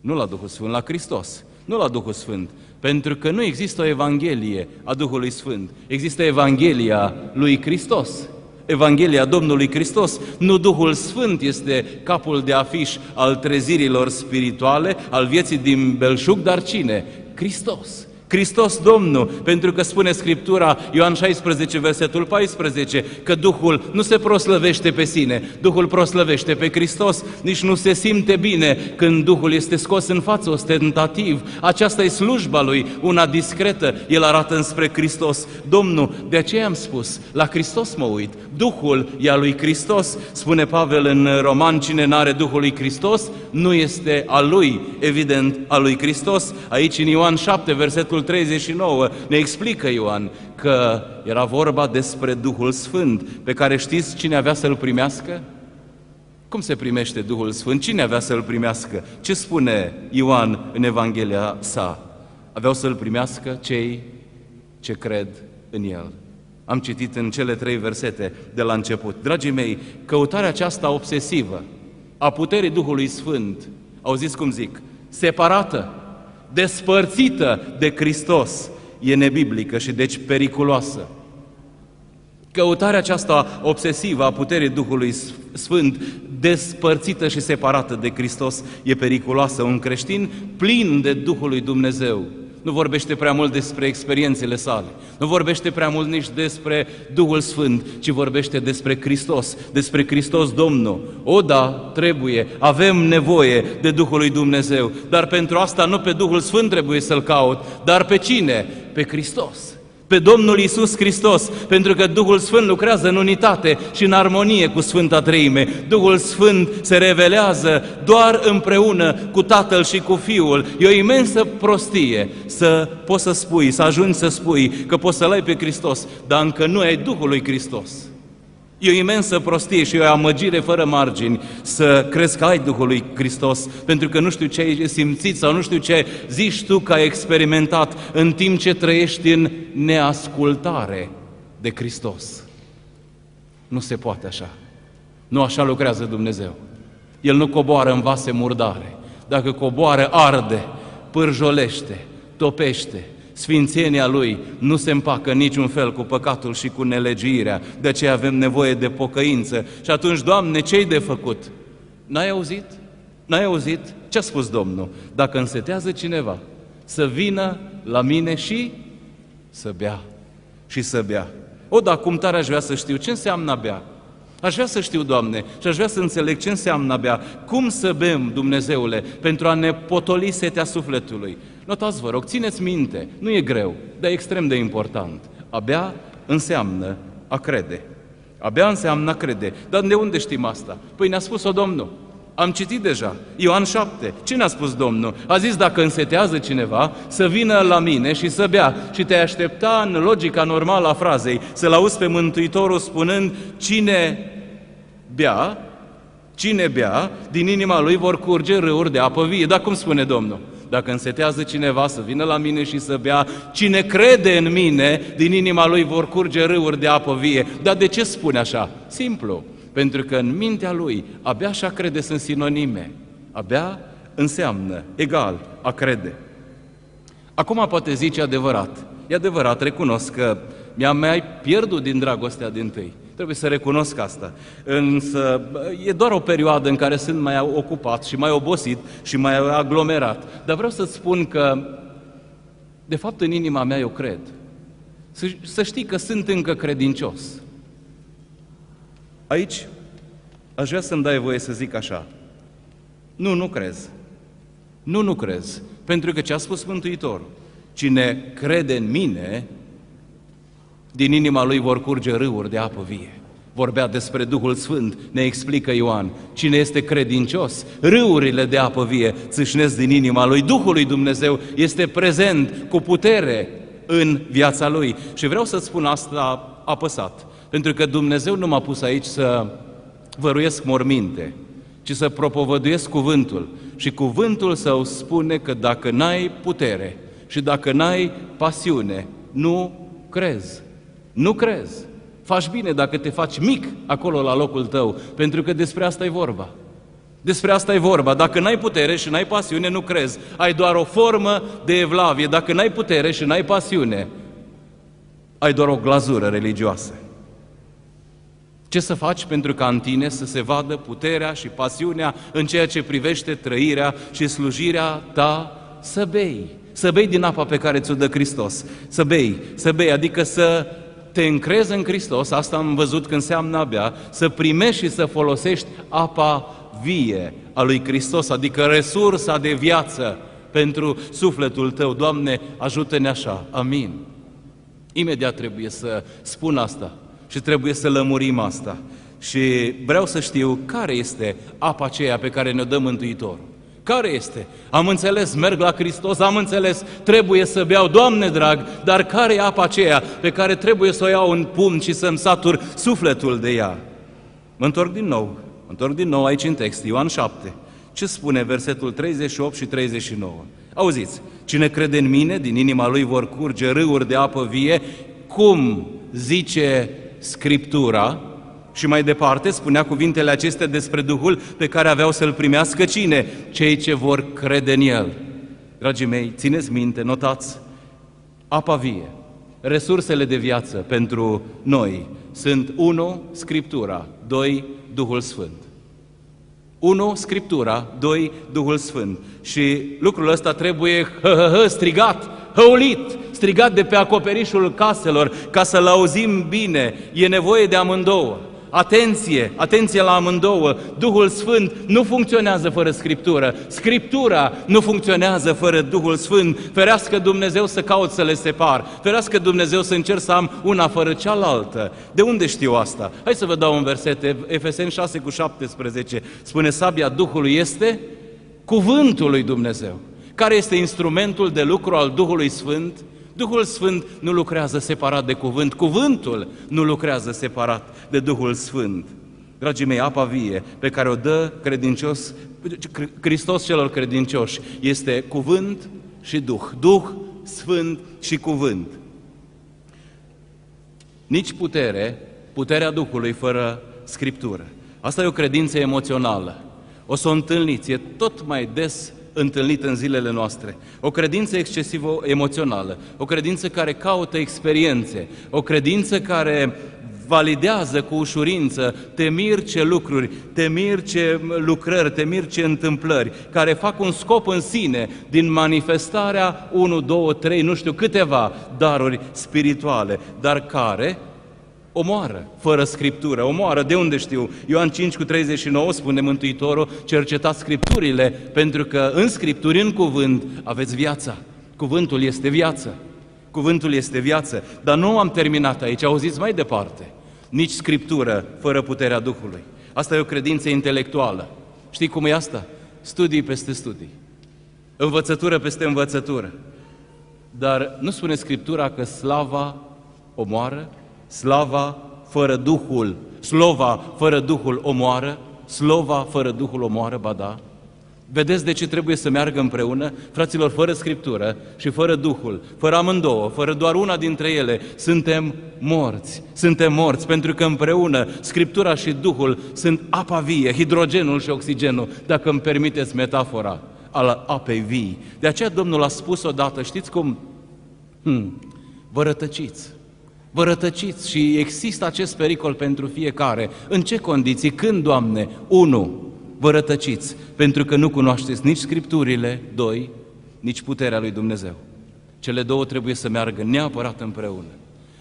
Nu la Duhul Sfânt, la Hristos. Nu la Duhul Sfânt. Pentru că nu există o Evanghelie a Duhului Sfânt. Există Evanghelia lui Hristos. Evanghelia Domnului Hristos, nu Duhul Sfânt este capul de afiș al trezirilor spirituale, al vieții din belșug, dar cine? Hristos. Hristos Domnul, pentru că spune Scriptura, Ioan 16, versetul 14, că Duhul nu se proslăvește pe sine, Duhul proslăvește pe Hristos, nici nu se simte bine când Duhul este scos în față ostentativ. Aceasta e slujba Lui, una discretă, El arată înspre Hristos. Domnul, de aceea am spus, la Hristos mă uit, Duhul e al lui Hristos, spune Pavel în Roman, cine n-are Duhul lui Hristos, nu este al lui, evident, al lui Hristos. Aici în Ioan 7, versetul 39 ne explică Ioan că era vorba despre Duhul Sfânt, pe care știți cine avea să-l primească? Cum se primește Duhul Sfânt? Cine avea să-l primească? Ce spune Ioan în Evanghelia sa? Aveau să-l primească cei ce cred în El. Am citit în cele trei versete de la început. Dragii mei, căutarea aceasta obsesivă a puterii Duhului Sfânt, auziți cum zic, separată despărțită de Hristos, e nebiblică și deci periculoasă. Căutarea aceasta obsesivă a puterii Duhului Sfânt, despărțită și separată de Hristos, e periculoasă. Un creștin plin de Duhul lui Dumnezeu, nu vorbește prea mult despre experiențele sale, nu vorbește prea mult nici despre Duhul Sfânt, ci vorbește despre Hristos, despre Hristos Domnul. O, da, trebuie, avem nevoie de Duhul lui Dumnezeu, dar pentru asta nu pe Duhul Sfânt trebuie să-L caut, dar pe cine? Pe Hristos pe Domnul Isus Hristos, pentru că Duhul Sfânt lucrează în unitate și în armonie cu Sfânta Treime. Duhul Sfânt se revelează doar împreună cu Tatăl și cu Fiul. E o imensă prostie să poți să spui, să ajungi să spui că poți să-L ai pe Hristos, dar încă nu ai Duhul lui Hristos. E o imensă prostie și o amăgire fără margini să crezi că ai Duhul lui Hristos, pentru că nu știu ce ai simțit sau nu știu ce zici tu că ai experimentat în timp ce trăiești în neascultare de Hristos. Nu se poate așa. Nu așa lucrează Dumnezeu. El nu coboară în vase murdare. Dacă coboară, arde, pârjolește, topește. Sfințenia Lui nu se împacă niciun fel cu păcatul și cu nelegirea. De aceea avem nevoie de pocăință. Și atunci, Doamne, ce-i de făcut? N-ai auzit? N-ai auzit? Ce a spus Domnul? Dacă însetează cineva, să vină la mine și să bea. Și să bea. O, dar cum tare aș vrea să știu ce înseamnă a bea. Aș vrea să știu, Doamne, și aș vrea să înțeleg ce înseamnă abia, cum să bem, Dumnezeule, pentru a ne potoli setea sufletului. Notați, vă rog, țineți minte, nu e greu, dar e extrem de important. Abia înseamnă a crede. Abia înseamnă a crede. Dar de unde știm asta? Păi ne-a spus-o Domnul. Am citit deja, Ioan 7. Ce ne-a spus Domnul? A zis, dacă însetează cineva, să vină la mine și să bea. Și te aștepta în logica normală a frazei, să-L auzi pe Mântuitorul spunând, cine bea, cine bea, din inima lui vor curge râuri de apă vie. Dar cum spune Domnul? Dacă însetează cineva să vină la mine și să bea, cine crede în mine, din inima lui vor curge râuri de apă vie. Dar de ce spune așa? Simplu. Pentru că în mintea lui, abia așa crede sunt sinonime. Abia înseamnă egal a crede. Acum poate zice adevărat. E adevărat, recunosc că mi-am mai pierdut din dragostea din tâi. Trebuie să recunosc asta. Însă e doar o perioadă în care sunt mai ocupat și mai obosit și mai aglomerat. Dar vreau să-ți spun că, de fapt, în inima mea eu cred. Să, să știi că sunt încă credincios. Aici aș vrea să-mi dai voie să zic așa. Nu, nu crezi. Nu, nu crezi. Pentru că ce a spus Mântuitorul? Cine crede în mine, din inima lui vor curge râuri de apă vie. Vorbea despre Duhul Sfânt, ne explică Ioan. Cine este credincios, râurile de apă vie țâșnesc din inima lui. Duhul lui Dumnezeu este prezent cu putere în viața lui. Și vreau să spun asta apăsat, pentru că Dumnezeu nu m-a pus aici să văruiesc morminte, ci să propovăduiesc cuvântul. Și cuvântul său spune că dacă n-ai putere și dacă n-ai pasiune, nu crezi. Nu crezi. Faci bine dacă te faci mic acolo la locul tău, pentru că despre asta e vorba. Despre asta e vorba. Dacă n-ai putere și n-ai pasiune, nu crezi. Ai doar o formă de evlavie. Dacă n-ai putere și n-ai pasiune, ai doar o glazură religioasă. Ce să faci pentru ca în tine să se vadă puterea și pasiunea în ceea ce privește trăirea și slujirea ta? Să bei. Să bei din apa pe care ți-o dă Hristos. Să bei, să bei, adică să te încrezi în Hristos, asta am văzut că înseamnă abia, să primești și să folosești apa vie a lui Hristos, adică resursa de viață pentru sufletul tău. Doamne, ajută-ne așa. Amin. Imediat trebuie să spun asta și trebuie să lămurim asta. Și vreau să știu care este apa aceea pe care ne-o dă Mântuitorul. Care este? Am înțeles, merg la Hristos, am înțeles, trebuie să beau, Doamne drag, dar care e apa aceea pe care trebuie să o iau în pumn și să-mi satur sufletul de ea? Mă întorc din nou, mă întorc din nou aici în text, Ioan 7. Ce spune versetul 38 și 39? Auziți, cine crede în mine, din inima lui vor curge râuri de apă vie, cum zice Scriptura, și mai departe spunea cuvintele acestea despre Duhul pe care aveau să-l primească cine? Cei ce vor crede în El. Dragii mei, țineți minte, notați, apa vie, resursele de viață pentru noi sunt 1. Scriptura, 2. Duhul Sfânt. 1. Scriptura, 2. Duhul Sfânt. Și lucrul ăsta trebuie hă, hă, hă, strigat, hăulit, strigat de pe acoperișul caselor ca să-l auzim bine. E nevoie de amândouă. Atenție, atenție la amândouă. Duhul Sfânt nu funcționează fără Scriptură. Scriptura nu funcționează fără Duhul Sfânt. Ferească Dumnezeu să caut să le separ. Ferească Dumnezeu să încerc să am una fără cealaltă. De unde știu asta? Hai să vă dau un verset. Efeseni 6 cu 17 spune sabia Duhului este cuvântul lui Dumnezeu. Care este instrumentul de lucru al Duhului Sfânt? Duhul Sfânt nu lucrează separat de cuvânt, cuvântul nu lucrează separat de Duhul Sfânt. Dragii mei, apa vie pe care o dă credincios, Hristos celor credincioși este cuvânt și Duh. Duh, Sfânt și cuvânt. nici putere, puterea Duhului fără Scriptură. Asta e o credință emoțională. O să o întâlniți, e tot mai des întâlnit în zilele noastre. O credință excesiv emoțională, o credință care caută experiențe, o credință care validează cu ușurință, te mir ce lucruri, te mir ce lucrări, te mir ce întâmplări, care fac un scop în sine din manifestarea 1, 2, 3, nu știu câteva daruri spirituale, dar care omoară, fără Scriptură, omoară, de unde știu? Ioan 5 cu 39 spune Mântuitorul, cercetați Scripturile, pentru că în Scripturi, în cuvânt, aveți viața. Cuvântul este viață. Cuvântul este viață. Dar nu am terminat aici, auziți mai departe. Nici Scriptură fără puterea Duhului. Asta e o credință intelectuală. Știi cum e asta? Studii peste studii. Învățătură peste învățătură. Dar nu spune Scriptura că slava omoară? Slava fără Duhul, slova fără Duhul omoară? Slova fără Duhul omoară, ba da? Vedeți de ce trebuie să meargă împreună? Fraților, fără Scriptură și fără Duhul, fără amândouă, fără doar una dintre ele, suntem morți. Suntem morți pentru că împreună Scriptura și Duhul sunt apa vie, hidrogenul și oxigenul, dacă îmi permiteți metafora, al apei vii. De aceea Domnul a spus odată, știți cum? Hmm, vă rătăciți. Vă rătăciți și există acest pericol pentru fiecare. În ce condiții? Când, Doamne? Unu, vă rătăciți, pentru că nu cunoașteți nici Scripturile, doi, nici puterea lui Dumnezeu. Cele două trebuie să meargă neapărat împreună.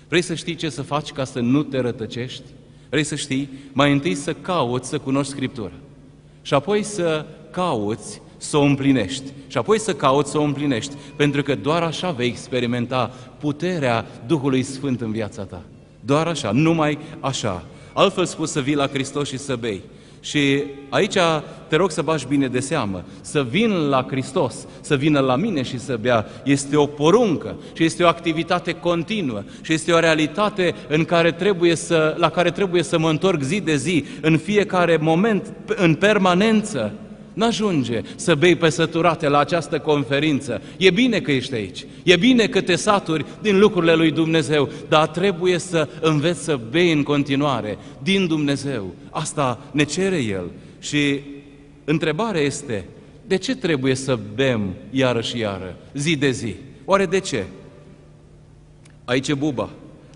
Vrei să știi ce să faci ca să nu te rătăcești? Vrei să știi? Mai întâi să cauți să cunoști Scriptura. Și apoi să cauți să o împlinești. Și apoi să cauți să o împlinești. Pentru că doar așa vei experimenta puterea Duhului Sfânt în viața ta. Doar așa, numai așa. Altfel spus să vii la Hristos și să bei. Și aici te rog să bași bine de seamă, să vin la Hristos, să vină la mine și să bea, este o poruncă și este o activitate continuă și este o realitate în care trebuie să, la care trebuie să mă întorc zi de zi, în fiecare moment, în permanență. N-ajunge să bei pe săturate la această conferință. E bine că ești aici. E bine că te saturi din lucrurile lui Dumnezeu, dar trebuie să înveți să bei în continuare din Dumnezeu. Asta ne cere El. Și întrebarea este, de ce trebuie să bem iară și iară, zi de zi? Oare de ce? Aici e buba.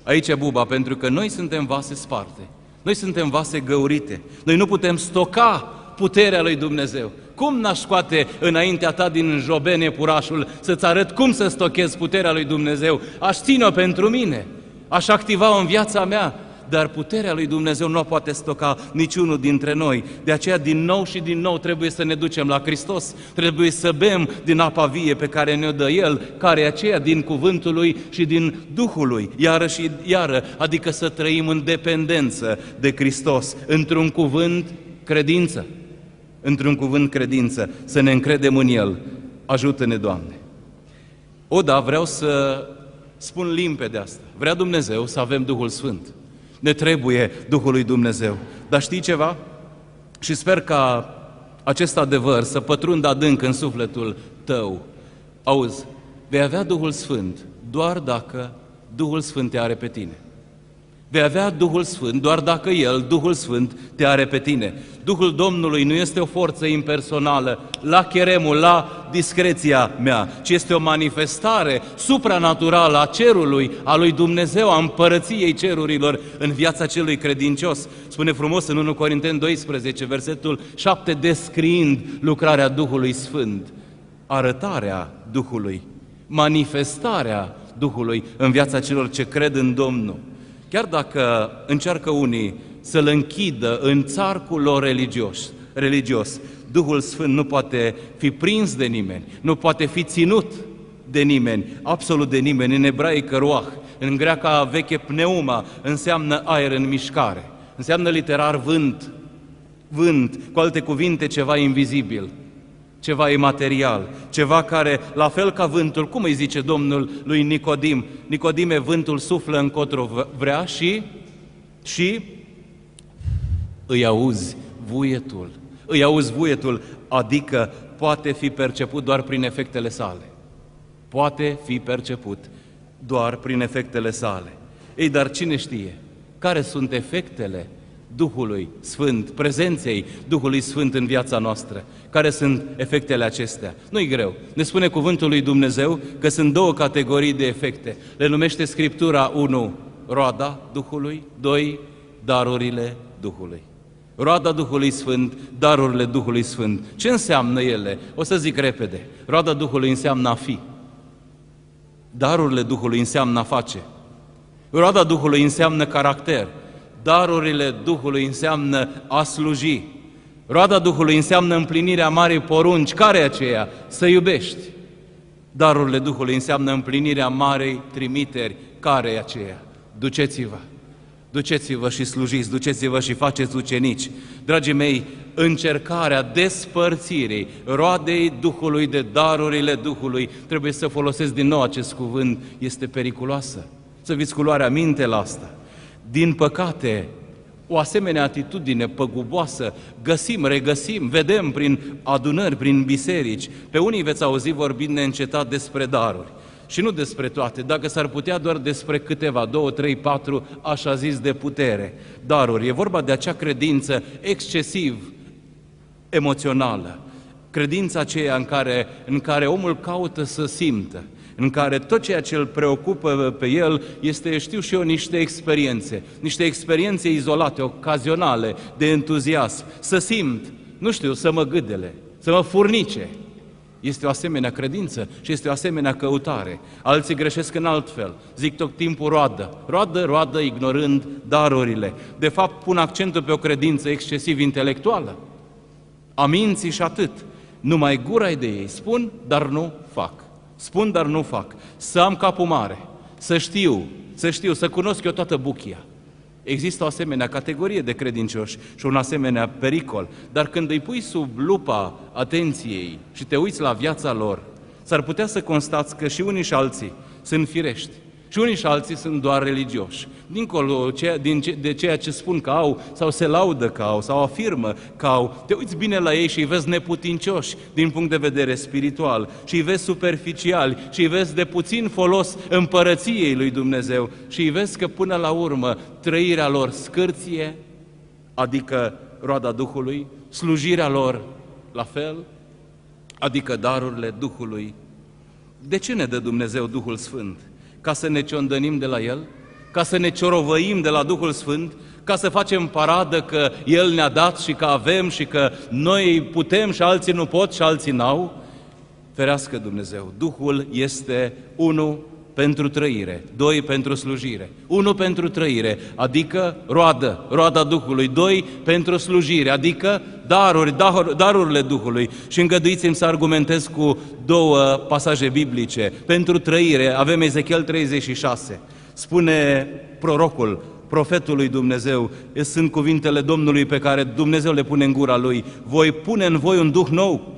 Aici e buba, pentru că noi suntem vase sparte. Noi suntem vase găurite. Noi nu putem stoca puterea lui Dumnezeu. Cum n-aș scoate înaintea ta din jobene purașul să-ți arăt cum să stochez puterea lui Dumnezeu? Aș ține-o pentru mine, aș activa-o în viața mea, dar puterea lui Dumnezeu nu o poate stoca niciunul dintre noi. De aceea, din nou și din nou, trebuie să ne ducem la Hristos, trebuie să bem din apa vie pe care ne-o dă El, care e aceea din cuvântul Lui și din Duhul Lui, iară și iară, adică să trăim în dependență de Hristos, într-un cuvânt credință într-un cuvânt credință, să ne încredem în El. Ajută-ne, Doamne! O, da, vreau să spun limpede asta. Vrea Dumnezeu să avem Duhul Sfânt. Ne trebuie Duhul lui Dumnezeu. Dar știi ceva? Și sper ca acest adevăr să pătrundă adânc în sufletul tău. Auzi, vei avea Duhul Sfânt doar dacă Duhul Sfânt te are pe tine. Vei avea Duhul Sfânt doar dacă El, Duhul Sfânt, te are pe tine. Duhul Domnului nu este o forță impersonală, la cheremul, la discreția mea, ci este o manifestare supranaturală a cerului, a lui Dumnezeu, a împărăției cerurilor în viața celui credincios. Spune frumos în 1 Corinteni 12, versetul 7, descriind lucrarea Duhului Sfânt, arătarea Duhului, manifestarea Duhului în viața celor ce cred în Domnul. Chiar dacă încearcă unii să-l închidă în țarcul lor religios, religios, Duhul Sfânt nu poate fi prins de nimeni, nu poate fi ținut de nimeni, absolut de nimeni. În ebraică ruach, în greaca veche pneuma, înseamnă aer în mișcare, înseamnă literar vânt, vânt, cu alte cuvinte ceva invizibil ceva imaterial, ceva care, la fel ca vântul, cum îi zice Domnul lui Nicodim, Nicodime, vântul suflă încotro vrea și, și îi auzi vuietul. Îi auzi vuietul, adică poate fi perceput doar prin efectele sale. Poate fi perceput doar prin efectele sale. Ei, dar cine știe? Care sunt efectele Duhului Sfânt, prezenței Duhului Sfânt în viața noastră. Care sunt efectele acestea? Nu-i greu. Ne spune cuvântul lui Dumnezeu că sunt două categorii de efecte. Le numește Scriptura 1, roada Duhului, 2, darurile Duhului. Roada Duhului Sfânt, darurile Duhului Sfânt. Ce înseamnă ele? O să zic repede. Roada Duhului înseamnă a fi. Darurile Duhului înseamnă a face. Roada Duhului înseamnă caracter. Darurile Duhului înseamnă a sluji. Roada Duhului înseamnă împlinirea marii porunci. Care e aceea? Să iubești. Darurile Duhului înseamnă împlinirea marei trimiteri. Care e aceea? Duceți-vă. Duceți-vă și slujiți, duceți-vă și faceți ucenici. Dragii mei, încercarea despărțirii roadei Duhului de darurile Duhului, trebuie să folosesc din nou acest cuvânt, este periculoasă. Să viți culoarea minte la asta. Din păcate, o asemenea atitudine păguboasă găsim, regăsim, vedem prin adunări, prin biserici. Pe unii veți auzi vorbind neîncetat despre daruri. Și nu despre toate, dacă s-ar putea doar despre câteva, două, trei, patru, așa zis, de putere, daruri. E vorba de acea credință excesiv emoțională, credința aceea în care, în care omul caută să simtă, în care tot ceea ce îl preocupă pe el este, știu și eu, niște experiențe, niște experiențe izolate, ocazionale, de entuziasm, să simt, nu știu, să mă gâdele, să mă furnice, este o asemenea credință și este o asemenea căutare. Alții greșesc în alt fel. Zic tot timpul roadă. Roadă, roadă, ignorând darurile. De fapt, pun accentul pe o credință excesiv intelectuală. Aminții și atât. Numai gura de ei. Spun, dar nu fac. Spun, dar nu fac. Să am capul mare. Să știu, să știu, să cunosc eu toată buchia. Există o asemenea categorie de credincioși și un asemenea pericol, dar când îi pui sub lupa atenției și te uiți la viața lor, s-ar putea să constați că și unii și alții sunt firești, și unii și alții sunt doar religioși. Dincolo de ceea ce spun că au, sau se laudă că au, sau afirmă că au, te uiți bine la ei și îi vezi neputincioși din punct de vedere spiritual, și îi vezi superficiali, și îi vezi de puțin folos împărăției lui Dumnezeu, și îi vezi că până la urmă trăirea lor scârție, adică roada Duhului, slujirea lor la fel, adică darurile Duhului. De ce ne dă Dumnezeu Duhul Sfânt? Ca să ne ciondănim de la El, ca să ne ciorovăim de la Duhul Sfânt, ca să facem paradă că El ne-a dat și că avem și că noi putem și alții nu pot și alții n-au. Ferească Dumnezeu, Duhul este unul pentru trăire, doi pentru slujire, unu pentru trăire, adică roadă, roada Duhului, doi pentru slujire, adică daruri, dar, darurile Duhului. Și îngăduiți-mi să argumentez cu două pasaje biblice. Pentru trăire avem Ezechiel 36. Spune prorocul, profetul lui Dumnezeu, sunt cuvintele Domnului pe care Dumnezeu le pune în gura lui. Voi pune în voi un duh nou,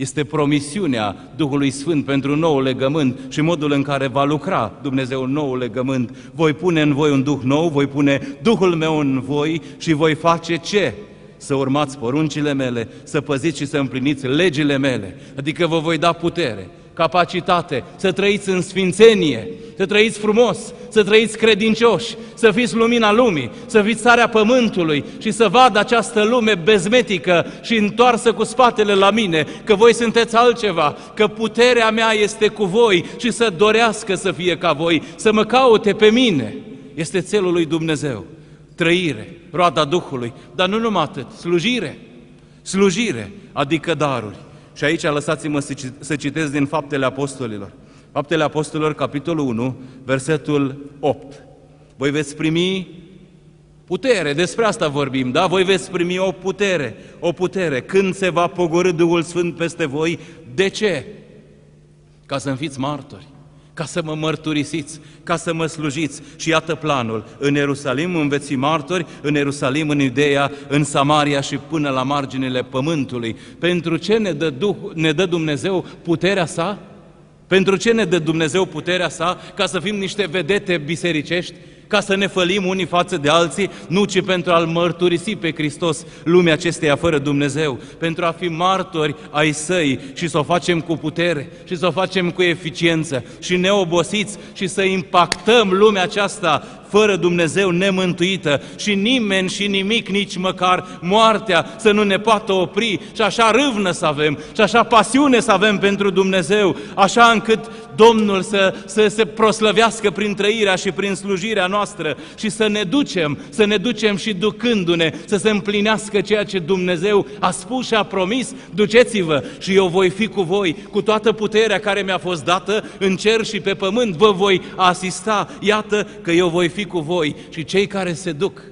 este promisiunea Duhului Sfânt pentru nou legământ și modul în care va lucra Dumnezeu nou legământ. Voi pune în voi un Duh nou, voi pune Duhul meu în voi și voi face ce? Să urmați poruncile mele, să păziți și să împliniți legile mele. Adică vă voi da putere capacitate să trăiți în sfințenie, să trăiți frumos, să trăiți credincioși, să fiți lumina lumii, să fiți starea pământului și să vadă această lume bezmetică și întoarsă cu spatele la mine, că voi sunteți altceva, că puterea mea este cu voi și să dorească să fie ca voi, să mă caute pe mine. Este țelul lui Dumnezeu. Trăire, roada Duhului, dar nu numai atât, slujire. Slujire, adică daruri. Și aici lăsați-mă să citesc din Faptele Apostolilor. Faptele Apostolilor, capitolul 1, versetul 8. Voi veți primi putere, despre asta vorbim, da? Voi veți primi o putere, o putere. Când se va pogorâ Duhul Sfânt peste voi, de ce? Ca să-mi fiți martori ca să mă mărturisiți, ca să mă slujiți. Și iată planul. În Ierusalim înveți fi martori, în Ierusalim, în Iudeea, în Samaria și până la marginile pământului. Pentru ce ne dă, Duh, ne dă Dumnezeu puterea sa? Pentru ce ne dă Dumnezeu puterea sa? Ca să fim niște vedete bisericești? Ca să ne fălim unii față de alții, nu ci pentru a-L mărturisi pe Hristos lumea acesteia fără Dumnezeu, pentru a fi martori ai Săi și să o facem cu putere și să o facem cu eficiență și neobosiți și să impactăm lumea aceasta fără Dumnezeu nemântuită și nimeni și nimic, nici măcar moartea să nu ne poată opri și așa râvnă să avem și așa pasiune să avem pentru Dumnezeu, așa încât Domnul să, să se proslăvească prin trăirea și prin slujirea noastră și să ne ducem, să ne ducem și ducându-ne, să se împlinească ceea ce Dumnezeu a spus și a promis, duceți-vă și eu voi fi cu voi, cu toată puterea care mi-a fost dată în cer și pe pământ, vă voi asista, iată că eu voi fi cu voi și cei care se duc,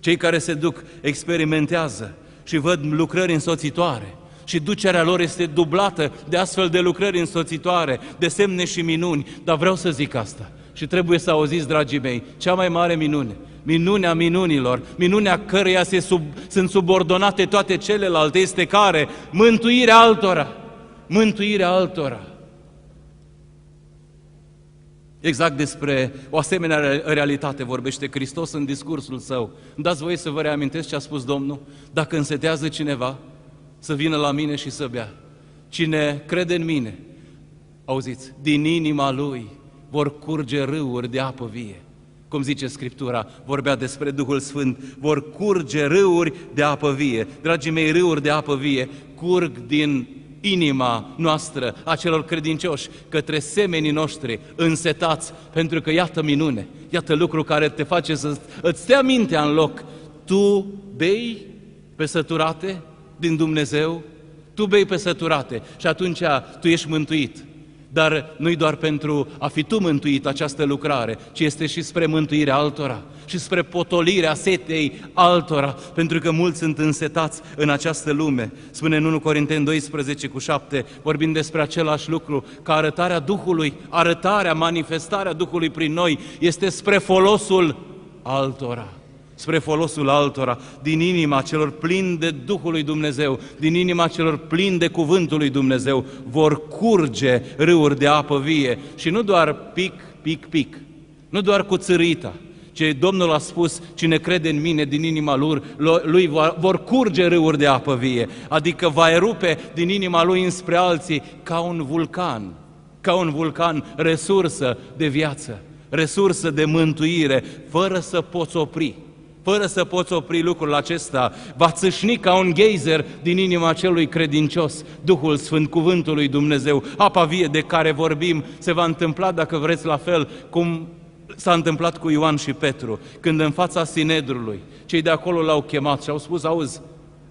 cei care se duc experimentează și văd lucrări însoțitoare, și ducerea lor este dublată de astfel de lucrări însoțitoare, de semne și minuni. Dar vreau să zic asta și trebuie să auziți, dragii mei, cea mai mare minune, minunea minunilor, minunea căreia se sub, sunt subordonate toate celelalte, este care? Mântuirea altora. Mântuirea altora. Exact despre o asemenea realitate vorbește Hristos în discursul său. Dați voie să vă reamintesc ce a spus Domnul? Dacă însetează cineva, să vină la mine și să bea. Cine crede în mine, auziți, din inima lui vor curge râuri de apă vie. Cum zice Scriptura, vorbea despre Duhul Sfânt, vor curge râuri de apă vie. Dragii mei, râuri de apă vie curg din inima noastră a celor credincioși către semenii noștri însetați, pentru că iată minune, iată lucru care te face să îți stea mintea în loc. Tu bei pe săturate, din Dumnezeu, tu bei pe săturate și atunci tu ești mântuit. Dar nu-i doar pentru a fi tu mântuit această lucrare, ci este și spre mântuirea altora și spre potolirea setei altora, pentru că mulți sunt însetați în această lume. Spune în 1 Corinteni 12 cu 7, vorbind despre același lucru, că arătarea Duhului, arătarea, manifestarea Duhului prin noi este spre folosul altora spre folosul altora, din inima celor plini de Duhul lui Dumnezeu, din inima celor plini de Cuvântul lui Dumnezeu, vor curge râuri de apă vie. Și nu doar pic, pic, pic, nu doar cu țărita, ce Domnul a spus, cine crede în mine din inima lui, lui vor curge râuri de apă vie, adică va erupe din inima lui înspre alții ca un vulcan, ca un vulcan, resursă de viață, resursă de mântuire, fără să poți opri fără să poți opri lucrul acesta, va țâșni ca un geyser din inima celui credincios, Duhul Sfânt, Cuvântul lui Dumnezeu, apa vie de care vorbim, se va întâmpla, dacă vreți, la fel cum s-a întâmplat cu Ioan și Petru, când în fața Sinedrului, cei de acolo l-au chemat și au spus, auzi,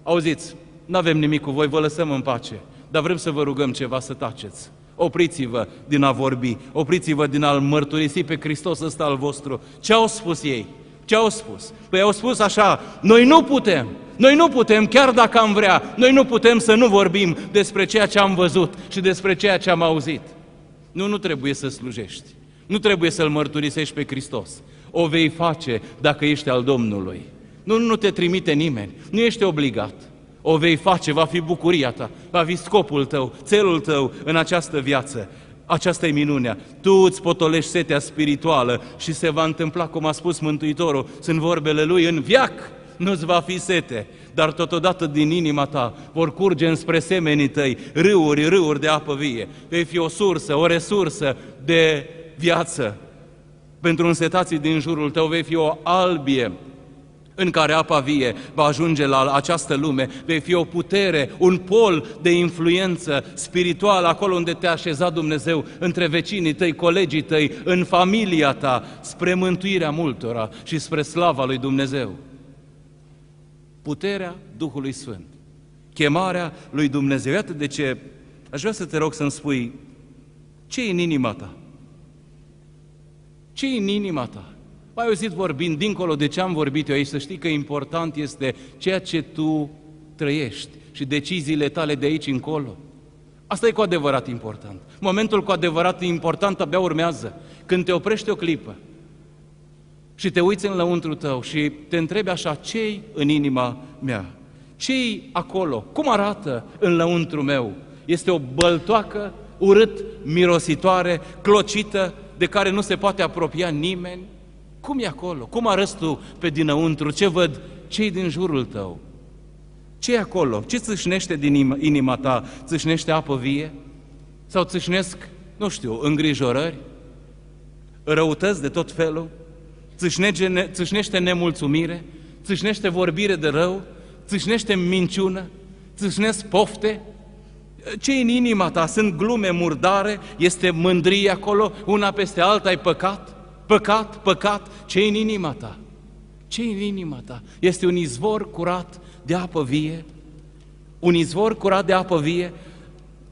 auziți, nu avem nimic cu voi, vă lăsăm în pace, dar vrem să vă rugăm ceva să taceți. Opriți-vă din a vorbi, opriți-vă din a-L mărturisi pe Hristos ăsta al vostru. Ce au spus ei? Ce au spus? Păi au spus așa, noi nu putem, noi nu putem, chiar dacă am vrea, noi nu putem să nu vorbim despre ceea ce am văzut și despre ceea ce am auzit. Nu, nu trebuie să slujești. Nu trebuie să-L mărturisești pe Hristos. O vei face dacă ești al Domnului. Nu, nu te trimite nimeni. Nu ești obligat. O vei face, va fi bucuria ta, va fi scopul tău, țelul tău în această viață. Aceasta e minunea. Tu îți potolești setea spirituală și se va întâmpla, cum a spus Mântuitorul, sunt vorbele Lui, în viac nu-ți va fi sete, dar totodată din inima ta vor curge înspre semenii tăi râuri, râuri de apă vie. Vei fi o sursă, o resursă de viață. Pentru însetații din jurul tău vei fi o albie în care apa vie va ajunge la această lume, vei fi o putere, un pol de influență spirituală acolo unde te-a așezat Dumnezeu, între vecinii tăi, colegii tăi, în familia ta, spre mântuirea multora și spre slava lui Dumnezeu. Puterea Duhului Sfânt, chemarea lui Dumnezeu. Iată de ce aș vrea să te rog să-mi spui ce e în inima ta? Ce e în inima ta? Ai auzit vorbind, dincolo de ce am vorbit eu aici, să știi că important este ceea ce tu trăiești și deciziile tale de aici încolo. Asta e cu adevărat important. Momentul cu adevărat important abia urmează. Când te oprești o clipă și te uiți în lăuntru tău și te întrebi așa, ce în inima mea? ce acolo? Cum arată în lăuntru meu? Este o băltoacă urât, mirositoare, clocită, de care nu se poate apropia nimeni? Cum e acolo? Cum arăți tu pe dinăuntru? Ce văd cei din jurul tău? ce e acolo? Ce țâșnește din inima ta? Țâșnește apă vie? Sau țâșnesc, nu știu, îngrijorări? Răutăți de tot felul? Țâșnește, țâșnește nemulțumire? Țâșnește vorbire de rău? Țâșnește minciună? Țâșnesc pofte? ce în inima ta? Sunt glume murdare? Este mândrie acolo? Una peste alta ai păcat? Păcat, păcat? ce în inima ta? ce în inima ta? Este un izvor curat de apă vie? Un izvor curat de apă vie?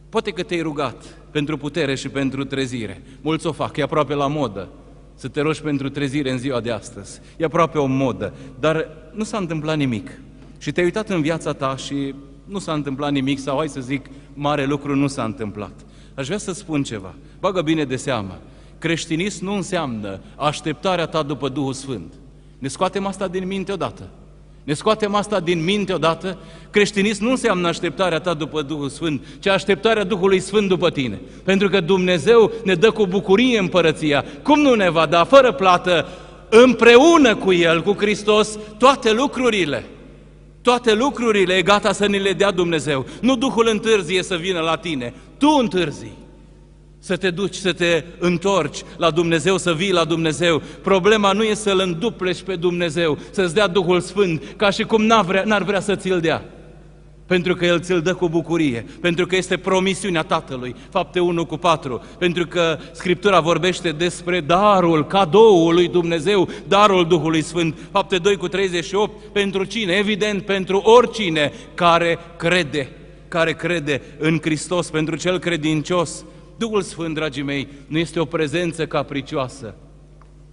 Poate că te-ai rugat pentru putere și pentru trezire. Mulți o fac, e aproape la modă să te rogi pentru trezire în ziua de astăzi. E aproape o modă, dar nu s-a întâmplat nimic. Și te-ai uitat în viața ta și nu s-a întâmplat nimic sau, hai să zic, mare lucru nu s-a întâmplat. Aș vrea să spun ceva. Bagă bine de seamă. Creștinism nu înseamnă așteptarea ta după Duhul Sfânt. Ne scoatem asta din minte odată. Ne scoatem asta din minte odată. Creștinism nu înseamnă așteptarea ta după Duhul Sfânt, ci așteptarea Duhului Sfânt după tine. Pentru că Dumnezeu ne dă cu bucurie împărăția. Cum nu ne va da fără plată împreună cu El, cu Hristos, toate lucrurile? Toate lucrurile e gata să ne le dea Dumnezeu. Nu Duhul întârzie să vină la tine, tu întârzii să te duci, să te întorci la Dumnezeu, să vii la Dumnezeu. Problema nu e să-L înduplești pe Dumnezeu, să-ți dea Duhul Sfânt, ca și cum n-ar vrea, n-ar vrea să ți-l dea. Pentru că El ți-l dă cu bucurie, pentru că este promisiunea Tatălui, fapte 1 cu 4, pentru că Scriptura vorbește despre darul, cadoul lui Dumnezeu, darul Duhului Sfânt, fapte 2 cu 38, pentru cine? Evident, pentru oricine care crede, care crede în Hristos, pentru cel credincios, Duhul Sfânt, dragii mei, nu este o prezență capricioasă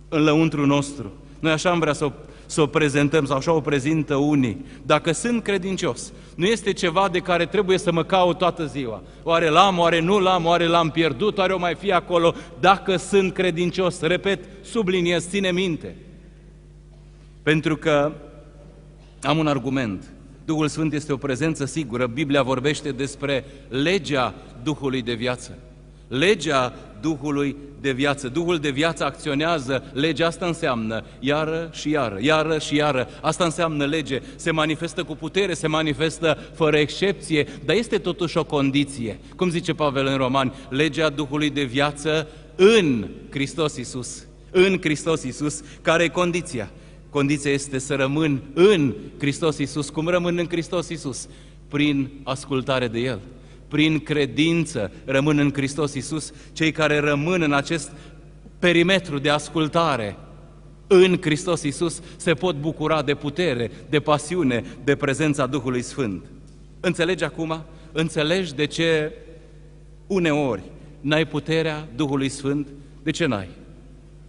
în lăuntru nostru. Noi așa am vrea să o, să o prezentăm, sau așa o prezintă unii. Dacă sunt credincios, nu este ceva de care trebuie să mă caut toată ziua. Oare l-am, oare nu l-am, oare l-am pierdut, oare o mai fi acolo. Dacă sunt credincios, repet, subliniez, ține minte. Pentru că am un argument. Duhul Sfânt este o prezență sigură. Biblia vorbește despre legea Duhului de viață legea Duhului de viață. Duhul de viață acționează, legea asta înseamnă iară și iară, iară și iară. Asta înseamnă lege, se manifestă cu putere, se manifestă fără excepție, dar este totuși o condiție. Cum zice Pavel în Romani, legea Duhului de viață în Hristos Iisus. În Hristos Iisus, care e condiția? Condiția este să rămân în Hristos Iisus, cum rămân în Hristos Iisus, prin ascultare de El prin credință rămân în Hristos Iisus, cei care rămân în acest perimetru de ascultare în Hristos Iisus se pot bucura de putere, de pasiune, de prezența Duhului Sfânt. Înțelegi acum? Înțelegi de ce uneori n-ai puterea Duhului Sfânt? De ce n-ai?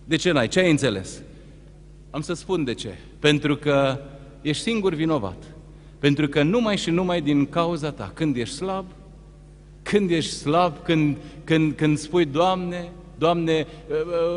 De ce n-ai? Ce ai înțeles? Am să spun de ce. Pentru că ești singur vinovat. Pentru că numai și numai din cauza ta, când ești slab, când ești slab, când, când, când spui, Doamne, Doamne, ă,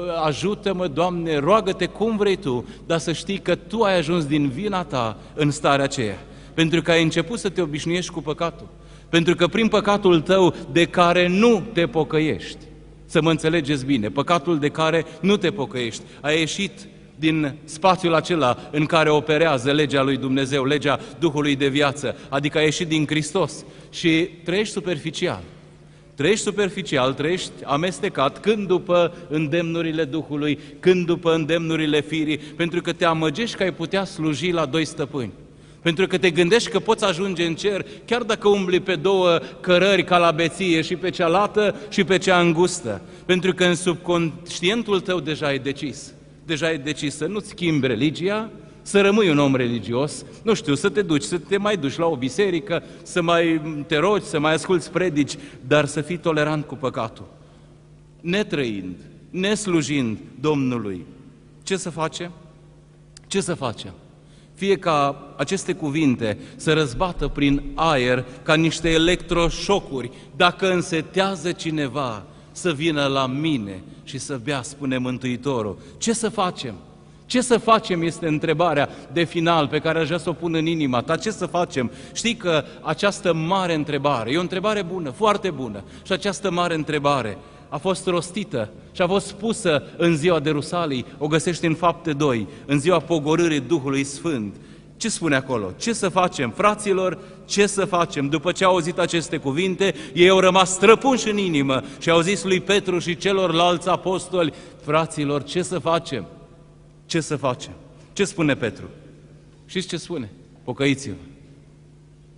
ă, ajută-mă, Doamne, roagă-te cum vrei Tu, dar să știi că Tu ai ajuns din vina Ta în starea aceea. Pentru că ai început să te obișnuiești cu păcatul. Pentru că prin păcatul tău de care nu te pocăiești, să mă înțelegeți bine, păcatul de care nu te pocăiești, a ieșit din spațiul acela în care operează legea lui Dumnezeu, legea Duhului de viață, adică a ieșit din Hristos și trăiești superficial. Trăiești superficial, trăiești amestecat, când după îndemnurile Duhului, când după îndemnurile firii, pentru că te amăgești că ai putea sluji la doi stăpâni. Pentru că te gândești că poți ajunge în cer, chiar dacă umbli pe două cărări ca la beție, și pe cea lată și pe cea îngustă. Pentru că în subconștientul tău deja ai decis deja ai decis să nu-ți schimbi religia, să rămâi un om religios, nu știu, să te duci, să te mai duci la o biserică, să mai te rogi, să mai asculți predici, dar să fii tolerant cu păcatul. Netrăind, neslujind Domnului, ce să facem? Ce să facem? Fie ca aceste cuvinte să răzbată prin aer ca niște electroșocuri, dacă însetează cineva să vină la mine și să bea, spune Mântuitorul. Ce să facem? Ce să facem este întrebarea de final pe care aș vrea să o pun în inima ta. Ce să facem? Știi că această mare întrebare, e o întrebare bună, foarte bună, și această mare întrebare a fost rostită și a fost spusă în ziua de Rusalii, o găsești în fapte 2, în ziua pogorârii Duhului Sfânt. Ce spune acolo? Ce să facem? Fraților, ce să facem? După ce au auzit aceste cuvinte, ei au rămas străpunși în inimă și au zis lui Petru și celorlalți apostoli, fraților, ce să facem? Ce să facem? Ce spune Petru? Știți ce spune? Pocăiți-vă.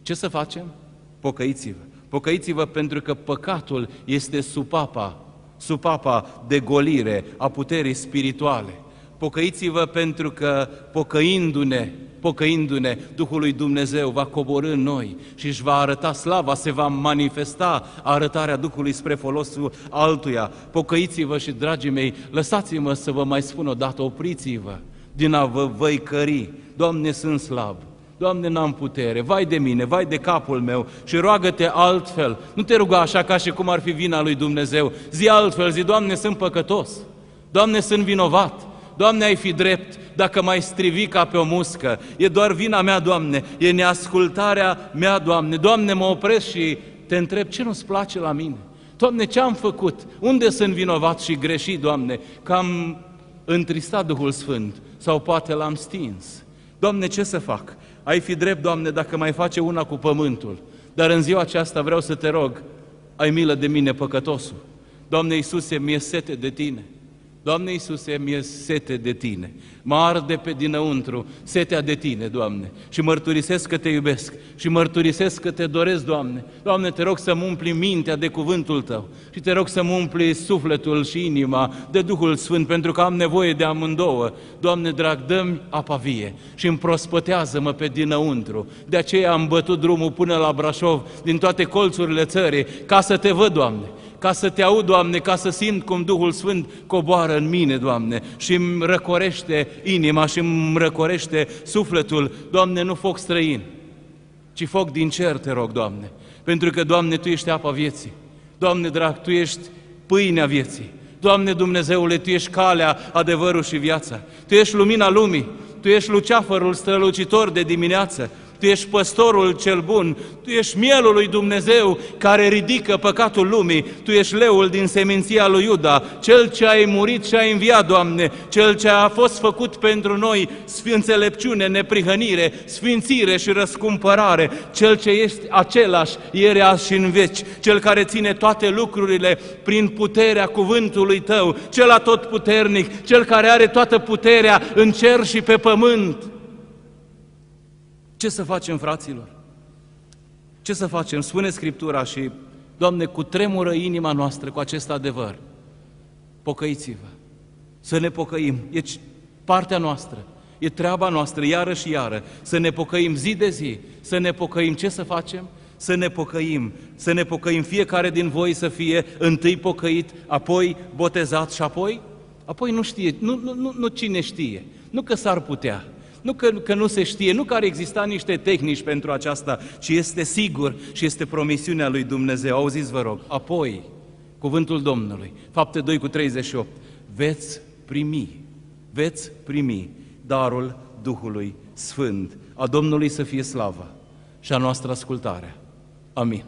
Ce să facem? Pocăiți-vă. Pocăiți-vă pentru că păcatul este supapa, supapa de golire a puterii spirituale. Pocăiți-vă pentru că pocăindu-ne, pocăindu-ne, Duhul lui Dumnezeu va coborâ în noi și își va arăta slava, se va manifesta arătarea Duhului spre folosul altuia. Pocăiți-vă și, dragii mei, lăsați-mă să vă mai spun o dată, opriți-vă din a vă văicări. Doamne, sunt slab. Doamne, n-am putere, vai de mine, vai de capul meu și roagă-te altfel. Nu te ruga așa ca și cum ar fi vina lui Dumnezeu. Zi altfel, zi, Doamne, sunt păcătos. Doamne, sunt vinovat. Doamne, ai fi drept dacă mai strivi ca pe o muscă. E doar vina mea, Doamne, e neascultarea mea, Doamne. Doamne, mă opresc și te întreb ce nu-ți place la mine. Doamne, ce am făcut? Unde sunt vinovat și greșit, Doamne? Că am întristat Duhul Sfânt sau poate l-am stins. Doamne, ce să fac? Ai fi drept, Doamne, dacă mai face una cu pământul. Dar în ziua aceasta vreau să te rog, ai milă de mine, păcătosul. Doamne Iisuse, mi-e sete de Tine. Doamne Iisuse, mi-e sete de Tine. Mă arde pe dinăuntru setea de Tine, Doamne, și mărturisesc că Te iubesc și mărturisesc că Te doresc, Doamne. Doamne, Te rog să-mi umpli mintea de cuvântul Tău și Te rog să-mi umpli sufletul și inima de Duhul Sfânt, pentru că am nevoie de amândouă. Doamne, drag, dă-mi apa vie și împrospătează-mă pe dinăuntru. De aceea am bătut drumul până la Brașov, din toate colțurile țării, ca să Te văd, Doamne ca să te aud, Doamne, ca să simt cum Duhul Sfânt coboară în mine, Doamne, și îmi răcorește inima și îmi răcorește sufletul. Doamne, nu foc străin, ci foc din cer, te rog, Doamne, pentru că, Doamne, Tu ești apa vieții. Doamne, drag, Tu ești pâinea vieții. Doamne Dumnezeule, Tu ești calea, adevărul și viața. Tu ești lumina lumii, Tu ești luceafărul strălucitor de dimineață. Tu ești păstorul cel bun, Tu ești mielul lui Dumnezeu care ridică păcatul lumii, Tu ești leul din seminția lui Iuda, Cel ce ai murit și ai înviat, Doamne, Cel ce a fost făcut pentru noi sfințelepciune, neprihănire, sfințire și răscumpărare, Cel ce ești același ieri, azi și în veci, Cel care ține toate lucrurile prin puterea cuvântului Tău, Cel atotputernic, Cel care are toată puterea în cer și pe pământ. Ce să facem, fraților? Ce să facem? Spune Scriptura și, Doamne, cu tremură inima noastră cu acest adevăr. Pocăiți-vă, să ne pocăim. E partea noastră, e treaba noastră, iară și iară, să ne pocăim zi de zi, să ne pocăim. Ce să facem? Să ne pocăim, să ne pocăim fiecare din voi să fie întâi pocăit, apoi botezat și apoi? Apoi nu știe, nu, nu, nu, nu cine știe, nu că s-ar putea, nu că, că nu se știe, nu că ar exista niște tehnici pentru aceasta, ci este sigur și este promisiunea lui Dumnezeu. Auziți, vă rog. Apoi, cuvântul Domnului, fapte 2 cu 38, veți primi, veți primi darul Duhului Sfânt. A Domnului să fie slava și a noastră ascultare. Amin.